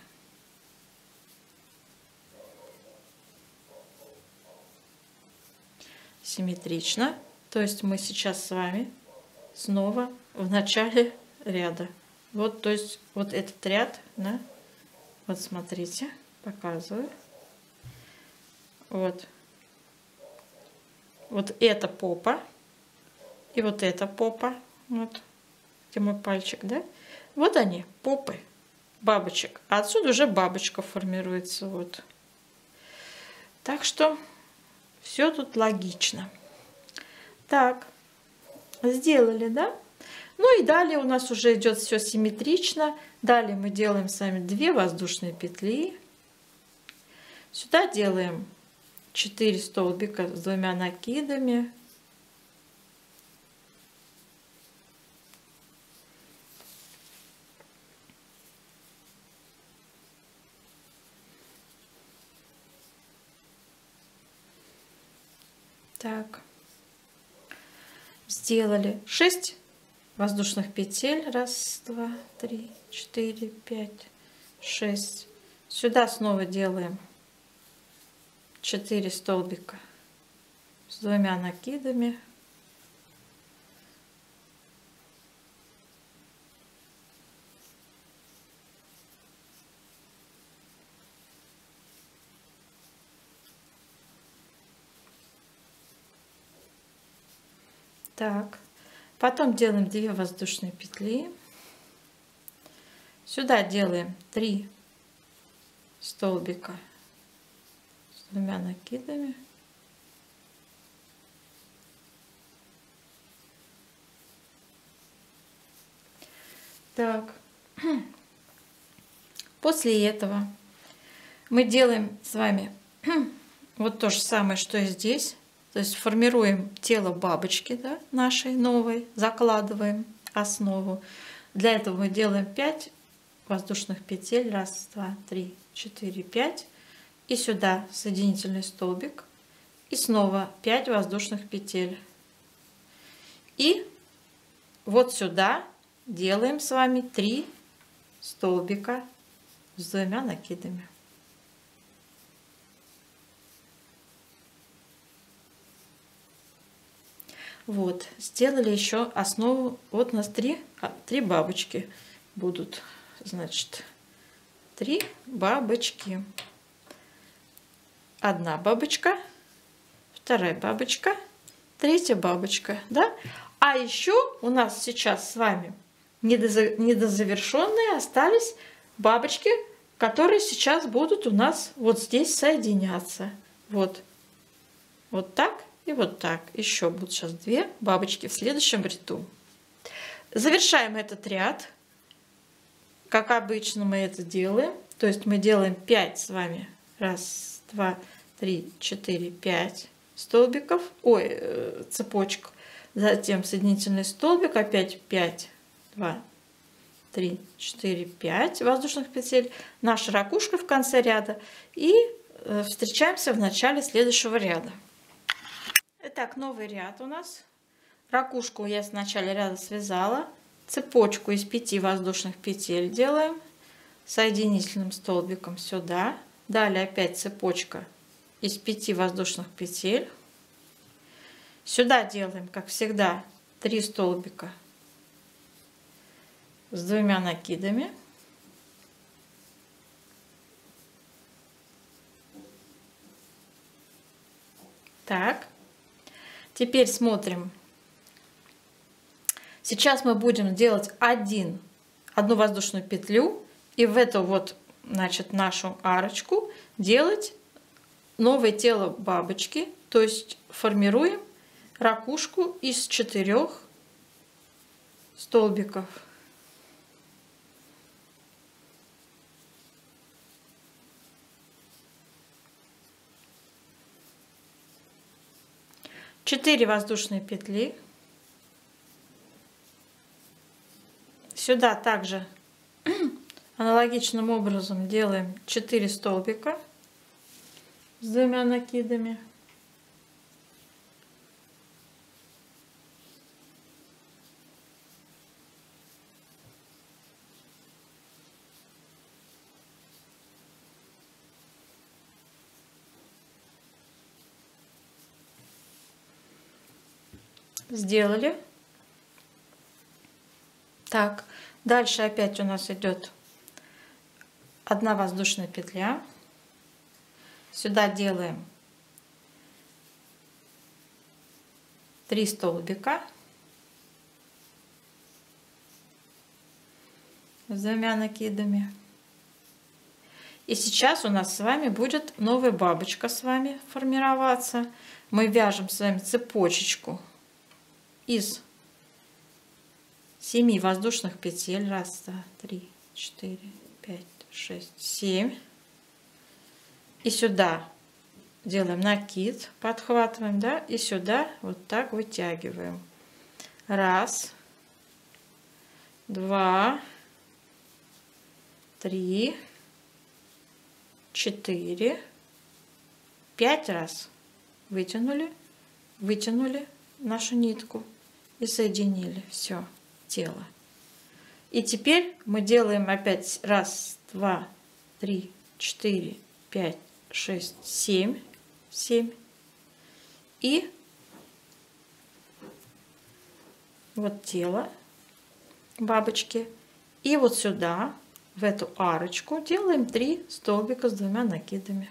Симметрично. То есть мы сейчас с вами снова в начале ряда. Вот, то есть вот этот ряд, да, вот смотрите, показываю. Вот. Вот это попа. И вот это попа. Вот. Где мой пальчик, да? Вот они, попы бабочек. А отсюда уже бабочка формируется. Вот. Так что все тут логично. Так, сделали, да? Ну и далее у нас уже идет все симметрично. Далее мы делаем с вами 2 воздушные петли. Сюда делаем 4 столбика с двумя накидами. Так. Сделали 6 воздушных петель. Раз, два, три, четыре, пять, шесть. Сюда снова делаем 4 столбика с двумя накидами. Так, потом делаем 2 воздушные петли. Сюда делаем 3 столбика с двумя накидами. Так, после этого мы делаем с вами вот то же самое, что и здесь. То есть формируем тело бабочки да, нашей новой, закладываем основу. Для этого мы делаем 5 воздушных петель. Раз, два, три, четыре, пять. И сюда соединительный столбик. И снова 5 воздушных петель. И вот сюда делаем с вами 3 столбика с двумя накидами. Вот, сделали еще основу. Вот у нас три, а, три бабочки будут. Значит, три бабочки. Одна бабочка, вторая бабочка, третья бабочка, да? А еще у нас сейчас с вами недозавершенные остались бабочки, которые сейчас будут у нас вот здесь соединяться. Вот, вот так и вот так. Еще будут сейчас две бабочки в следующем ряду. Завершаем этот ряд. Как обычно мы это делаем. То есть мы делаем 5 с вами. Раз, два, три, четыре, пять столбиков. Ой, э, цепочек. Затем соединительный столбик. Опять 5, 2, 3, 4, 5 воздушных петель. Наша ракушка в конце ряда. И э, встречаемся в начале следующего ряда. Итак, новый ряд у нас. Ракушку я с начала ряда связала. Цепочку из 5 воздушных петель делаем. Соединительным столбиком сюда. Далее опять цепочка из 5 воздушных петель. Сюда делаем, как всегда, 3 столбика с двумя накидами. Так. Теперь смотрим. Сейчас мы будем делать один, одну воздушную петлю и в эту вот, значит, нашу арочку делать новое тело бабочки, то есть формируем ракушку из четырех столбиков. Четыре воздушные петли. Сюда также аналогичным образом делаем 4 столбика с двумя накидами. Сделали. Так, дальше опять у нас идет одна воздушная петля. Сюда делаем 3 столбика с двумя накидами. И сейчас у нас с вами будет новая бабочка с вами формироваться. Мы вяжем с вами цепочечку из 7 воздушных петель. Раз, два, три, четыре, пять, шесть, семь. И сюда делаем накид, подхватываем, да, и сюда вот так вытягиваем. Раз, два, три, четыре, пять раз вытянули, вытянули нашу нитку и соединили все тело. И теперь мы делаем опять раз, два, три, четыре, пять, шесть, семь, семь. И вот тело бабочки. И вот сюда, в эту арочку, делаем три столбика с двумя накидами.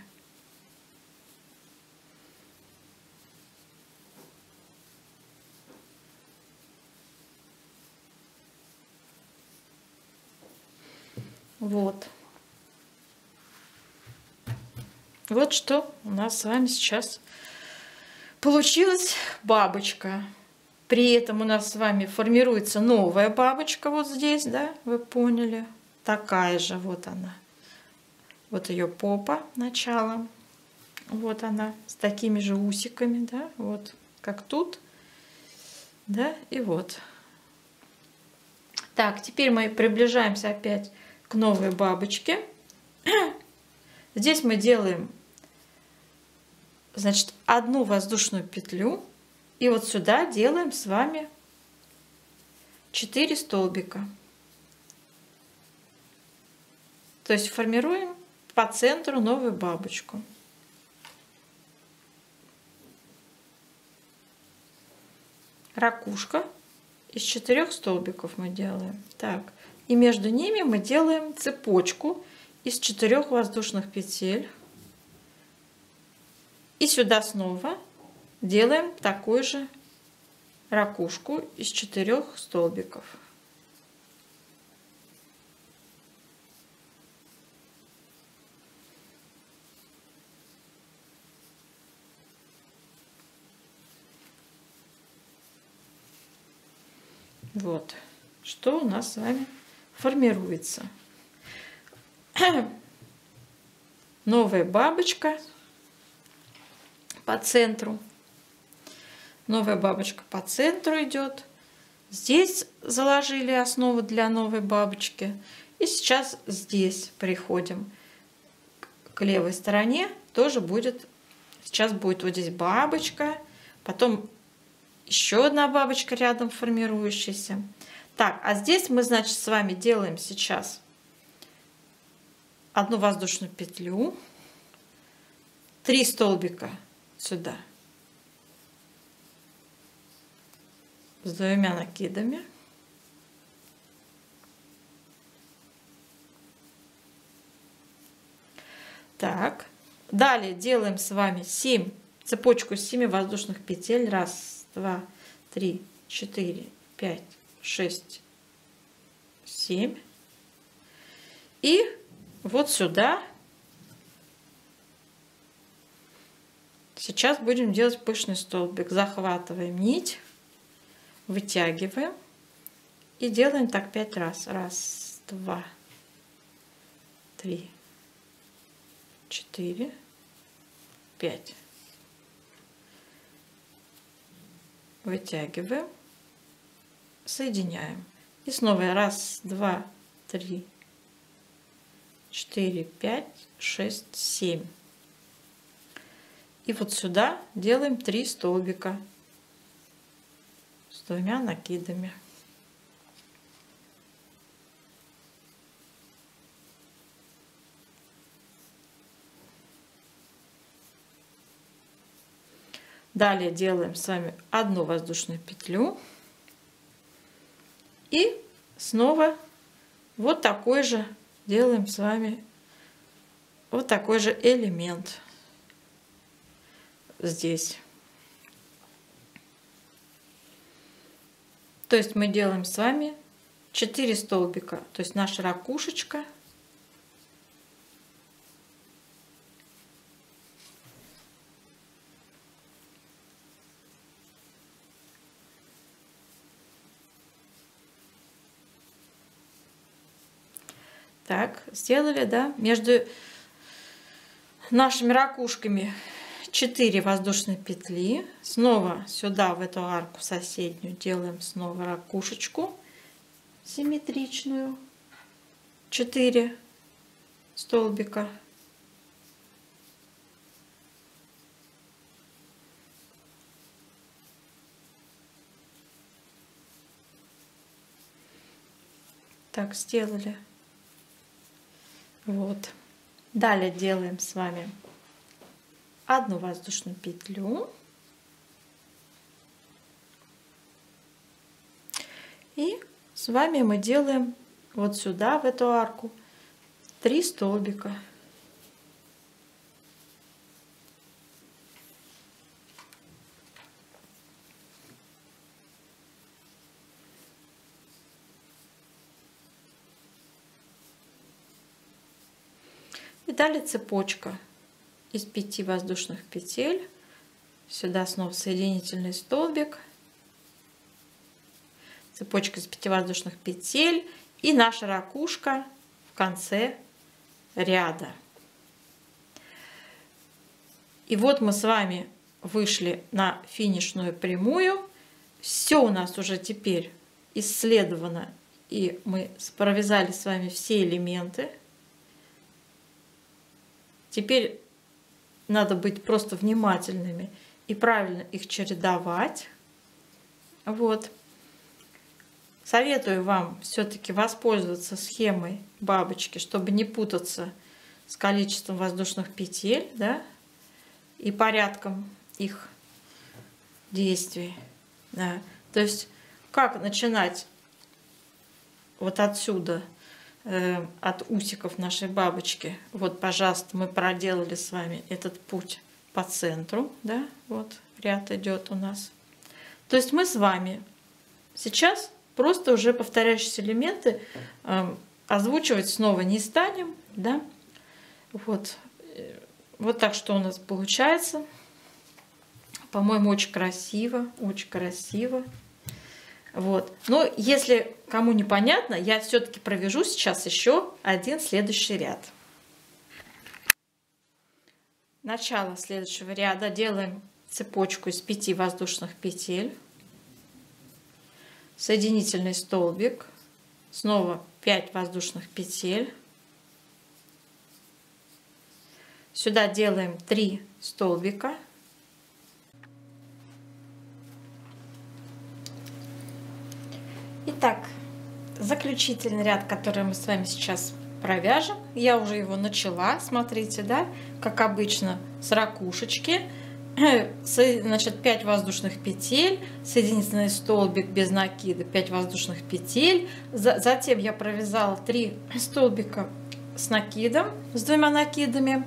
Вот. Вот что у нас с вами сейчас получилась бабочка. При этом у нас с вами формируется новая бабочка вот здесь, да, вы поняли. Такая же вот она. Вот ее попа начало. Вот она с такими же усиками, да, вот как тут, да, и вот. Так, теперь мы приближаемся опять к новой бабочке. Здесь мы делаем, значит, одну воздушную петлю. И вот сюда делаем с вами 4 столбика. То есть формируем по центру новую бабочку. Ракушка из четырех столбиков мы делаем. Так, и между ними мы делаем цепочку из четырех воздушных петель. И сюда снова делаем такую же ракушку из четырех столбиков. Вот, что у нас с вами формируется. Новая бабочка по центру. Новая бабочка по центру идет. Здесь заложили основу для новой бабочки. И сейчас здесь приходим к левой стороне. Тоже будет, сейчас будет вот здесь бабочка. Потом еще одна бабочка рядом формирующаяся. Так, а здесь мы, значит, с вами делаем сейчас одну воздушную петлю, три столбика сюда с двумя накидами. Так, далее делаем с вами 7 цепочку 7 воздушных петель. Раз, два, три, четыре, пять, шесть, семь. И вот сюда сейчас будем делать пышный столбик. Захватываем нить, вытягиваем и делаем так пять раз. Раз, два, три, четыре, пять. Вытягиваем, соединяем. И снова раз, два, три, четыре, пять, шесть, семь. И вот сюда делаем три столбика с двумя накидами. Далее делаем с вами одну воздушную петлю. И снова вот такой же делаем с вами вот такой же элемент здесь. То есть мы делаем с вами 4 столбика, то есть наша ракушечка – Так, сделали, да? Между нашими ракушками 4 воздушные петли. Снова сюда, в эту арку соседнюю, делаем снова ракушечку симметричную. 4 столбика. Так, сделали. Вот. Далее делаем с вами одну воздушную петлю. И с вами мы делаем вот сюда, в эту арку, три столбика. И далее цепочка из 5 воздушных петель. Сюда снова соединительный столбик. Цепочка из 5 воздушных петель. И наша ракушка в конце ряда. И вот мы с вами вышли на финишную прямую. Все у нас уже теперь исследовано, и мы провязали с вами все элементы. Теперь надо быть просто внимательными и правильно их чередовать. Вот. Советую вам все-таки воспользоваться схемой бабочки, чтобы не путаться с количеством воздушных петель, да, и порядком их действий. Да. То есть как начинать вот отсюда, от усиков нашей бабочки. Вот, пожалуйста, мы проделали с вами этот путь по центру, да, вот ряд идет у нас. То есть мы с вами сейчас просто уже повторяющиеся элементы э, озвучивать снова не станем, да, вот, вот так что у нас получается. По-моему, очень красиво, очень красиво. Вот. Но если кому непонятно, я все-таки провяжу сейчас еще один следующий ряд. Начало следующего ряда делаем цепочку из 5 воздушных петель. Соединительный столбик. Снова 5 воздушных петель. Сюда делаем 3 столбика. Итак, заключительный ряд, который мы с вами сейчас провяжем. Я уже его начала, смотрите, да, как обычно, с ракушечки. Значит, 5 воздушных петель, соединительный столбик без накида, 5 воздушных петель. Затем я провязала 3 столбика с накидом, с двумя накидами.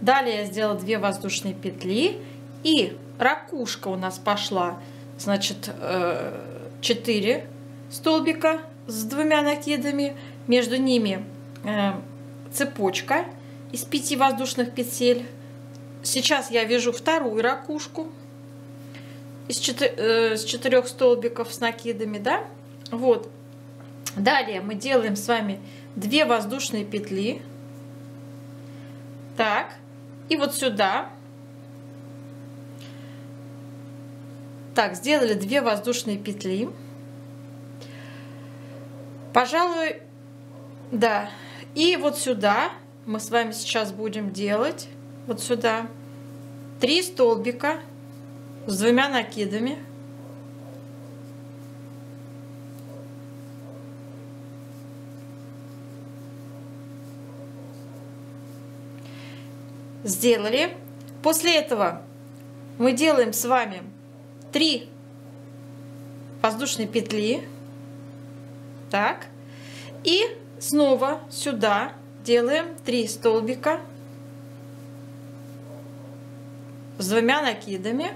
Далее я сделала 2 воздушные петли. И ракушка у нас пошла, значит, 4 э, столбика с двумя накидами. Между ними э, цепочка из 5 воздушных петель. Сейчас я вяжу вторую ракушку из 4, э, 4 столбиков с накидами, да? Вот. Далее мы делаем с вами 2 воздушные петли. Так. И вот сюда. Так, сделали 2 воздушные петли. Пожалуй, да. И вот сюда мы с вами сейчас будем делать, вот сюда, 3 столбика с двумя накидами. Сделали. После этого мы делаем с вами 3 воздушные петли так. И снова сюда делаем 3 столбика с двумя накидами.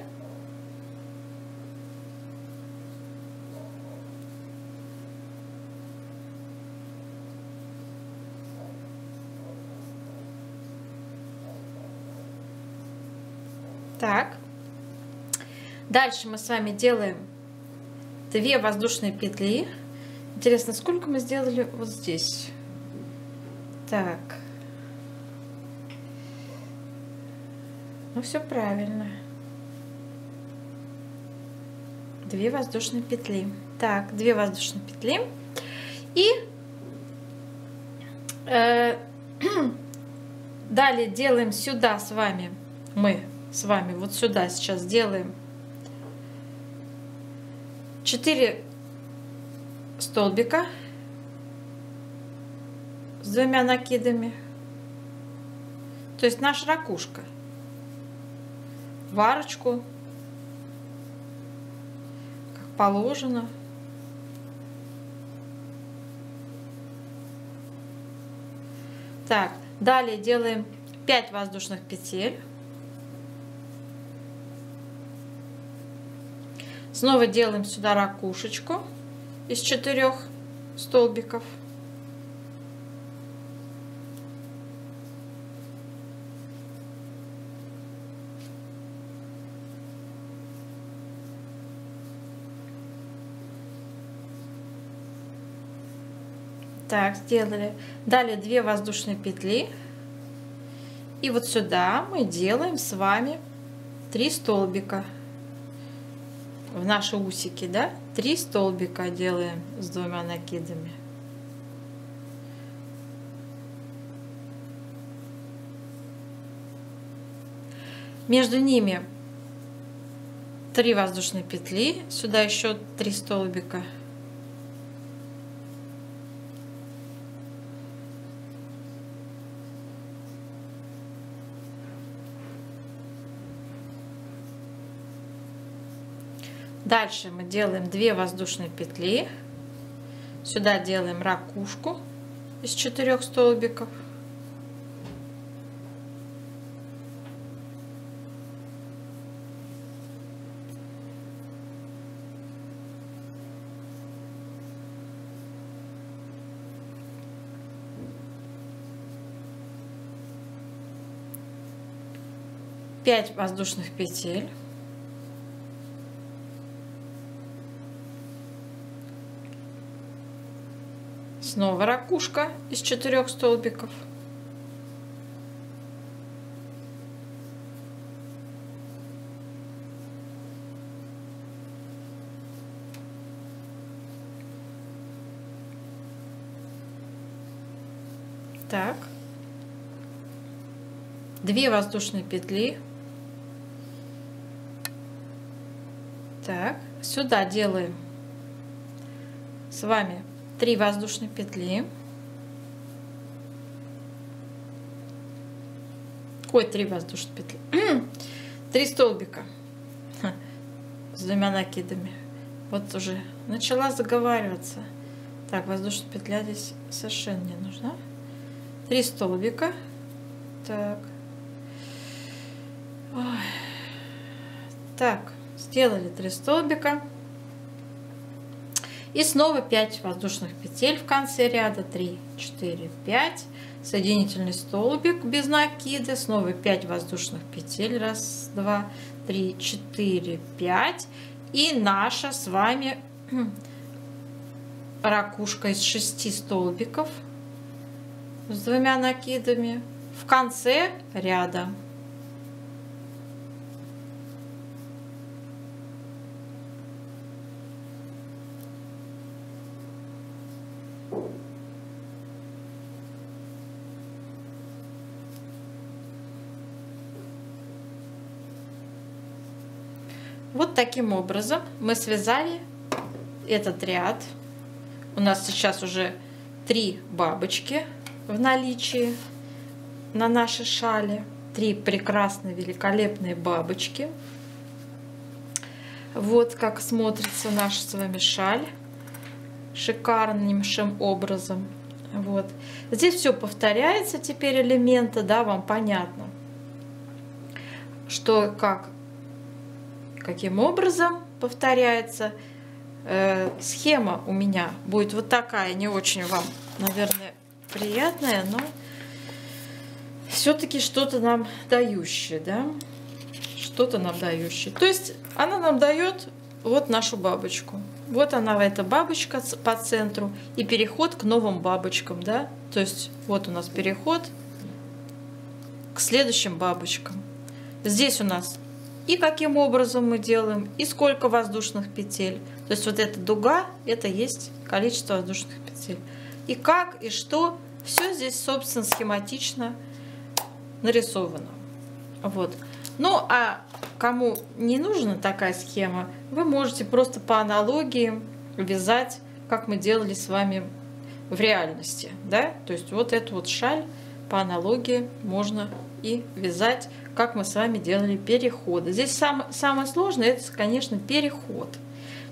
Так. Дальше мы с вами делаем 2 воздушные петли. Интересно, сколько мы сделали вот здесь? Так. Ну, все правильно. Две воздушные петли. Так, две воздушные петли. И э, далее делаем сюда с вами, мы с вами вот сюда сейчас делаем 4 столбика с двумя накидами. То есть наша ракушка. В арочку, как положено. Так, далее делаем 5 воздушных петель. Снова делаем сюда ракушечку из четырех столбиков. Так, сделали. Далее 2 воздушные петли. И вот сюда мы делаем с вами три столбика в наши усики, да? Три столбика делаем с двумя накидами. Между ними три воздушные петли, сюда еще три столбика. Дальше мы делаем 2 воздушные петли. Сюда делаем ракушку из четырех столбиков. Пять воздушных петель. Снова ракушка из четырех столбиков. Так. Две воздушные петли. Так, сюда делаем с вами 3 воздушные петли. Ой, 3 воздушные петли. 3 столбика с двумя накидами. Вот уже начала заговариваться. Так, воздушная петля здесь совершенно не нужна. Три столбика. Так. Ой. Так, сделали три столбика. И снова 5 воздушных петель в конце ряда. 3, 4, 5. Соединительный столбик без накида. Снова 5 воздушных петель. Раз, два, три, четыре, пять. И наша с вами ракушка из 6 столбиков с двумя накидами в конце ряда. Вот таким образом мы связали этот ряд. У нас сейчас уже три бабочки в наличии на нашей шале. Три прекрасные, великолепные бабочки. Вот как смотрится наша с вами шаль шикарнейшим образом. Вот. Здесь все повторяется теперь элементы, да, вам понятно, что как каким образом повторяется. Э, схема у меня будет вот такая, не очень вам, наверное, приятная, но все-таки что-то нам дающее, да? Что-то нам дающее. То есть она нам дает вот нашу бабочку. Вот она, эта бабочка по центру. И переход к новым бабочкам, да? То есть вот у нас переход к следующим бабочкам. Здесь у нас и каким образом мы делаем, и сколько воздушных петель. То есть вот эта дуга, это есть количество воздушных петель. И как, и что, все здесь, собственно, схематично нарисовано. Вот. Ну, а кому не нужна такая схема, вы можете просто по аналогии вязать, как мы делали с вами в реальности. Да? То есть вот эту вот шаль по аналогии можно и вязать как мы с вами делали переходы. Здесь сам, самое сложное, это, конечно, переход.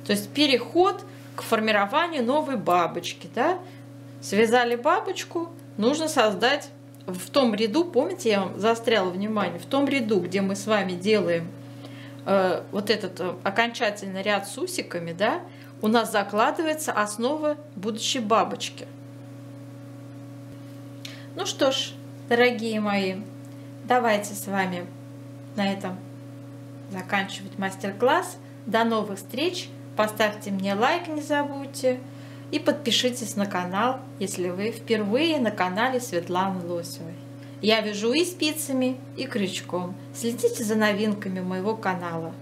То есть переход к формированию новой бабочки. Да? Связали бабочку, нужно создать в том ряду, помните, я вам заостряла внимание, в том ряду, где мы с вами делаем э, вот этот э, окончательный ряд с усиками, да, у нас закладывается основа будущей бабочки. Ну что ж, дорогие мои, Давайте с вами на этом заканчивать мастер-класс. До новых встреч. Поставьте мне лайк, не забудьте. И подпишитесь на канал, если вы впервые на канале Светланы Лосевой. Я вяжу и спицами, и крючком. Следите за новинками моего канала.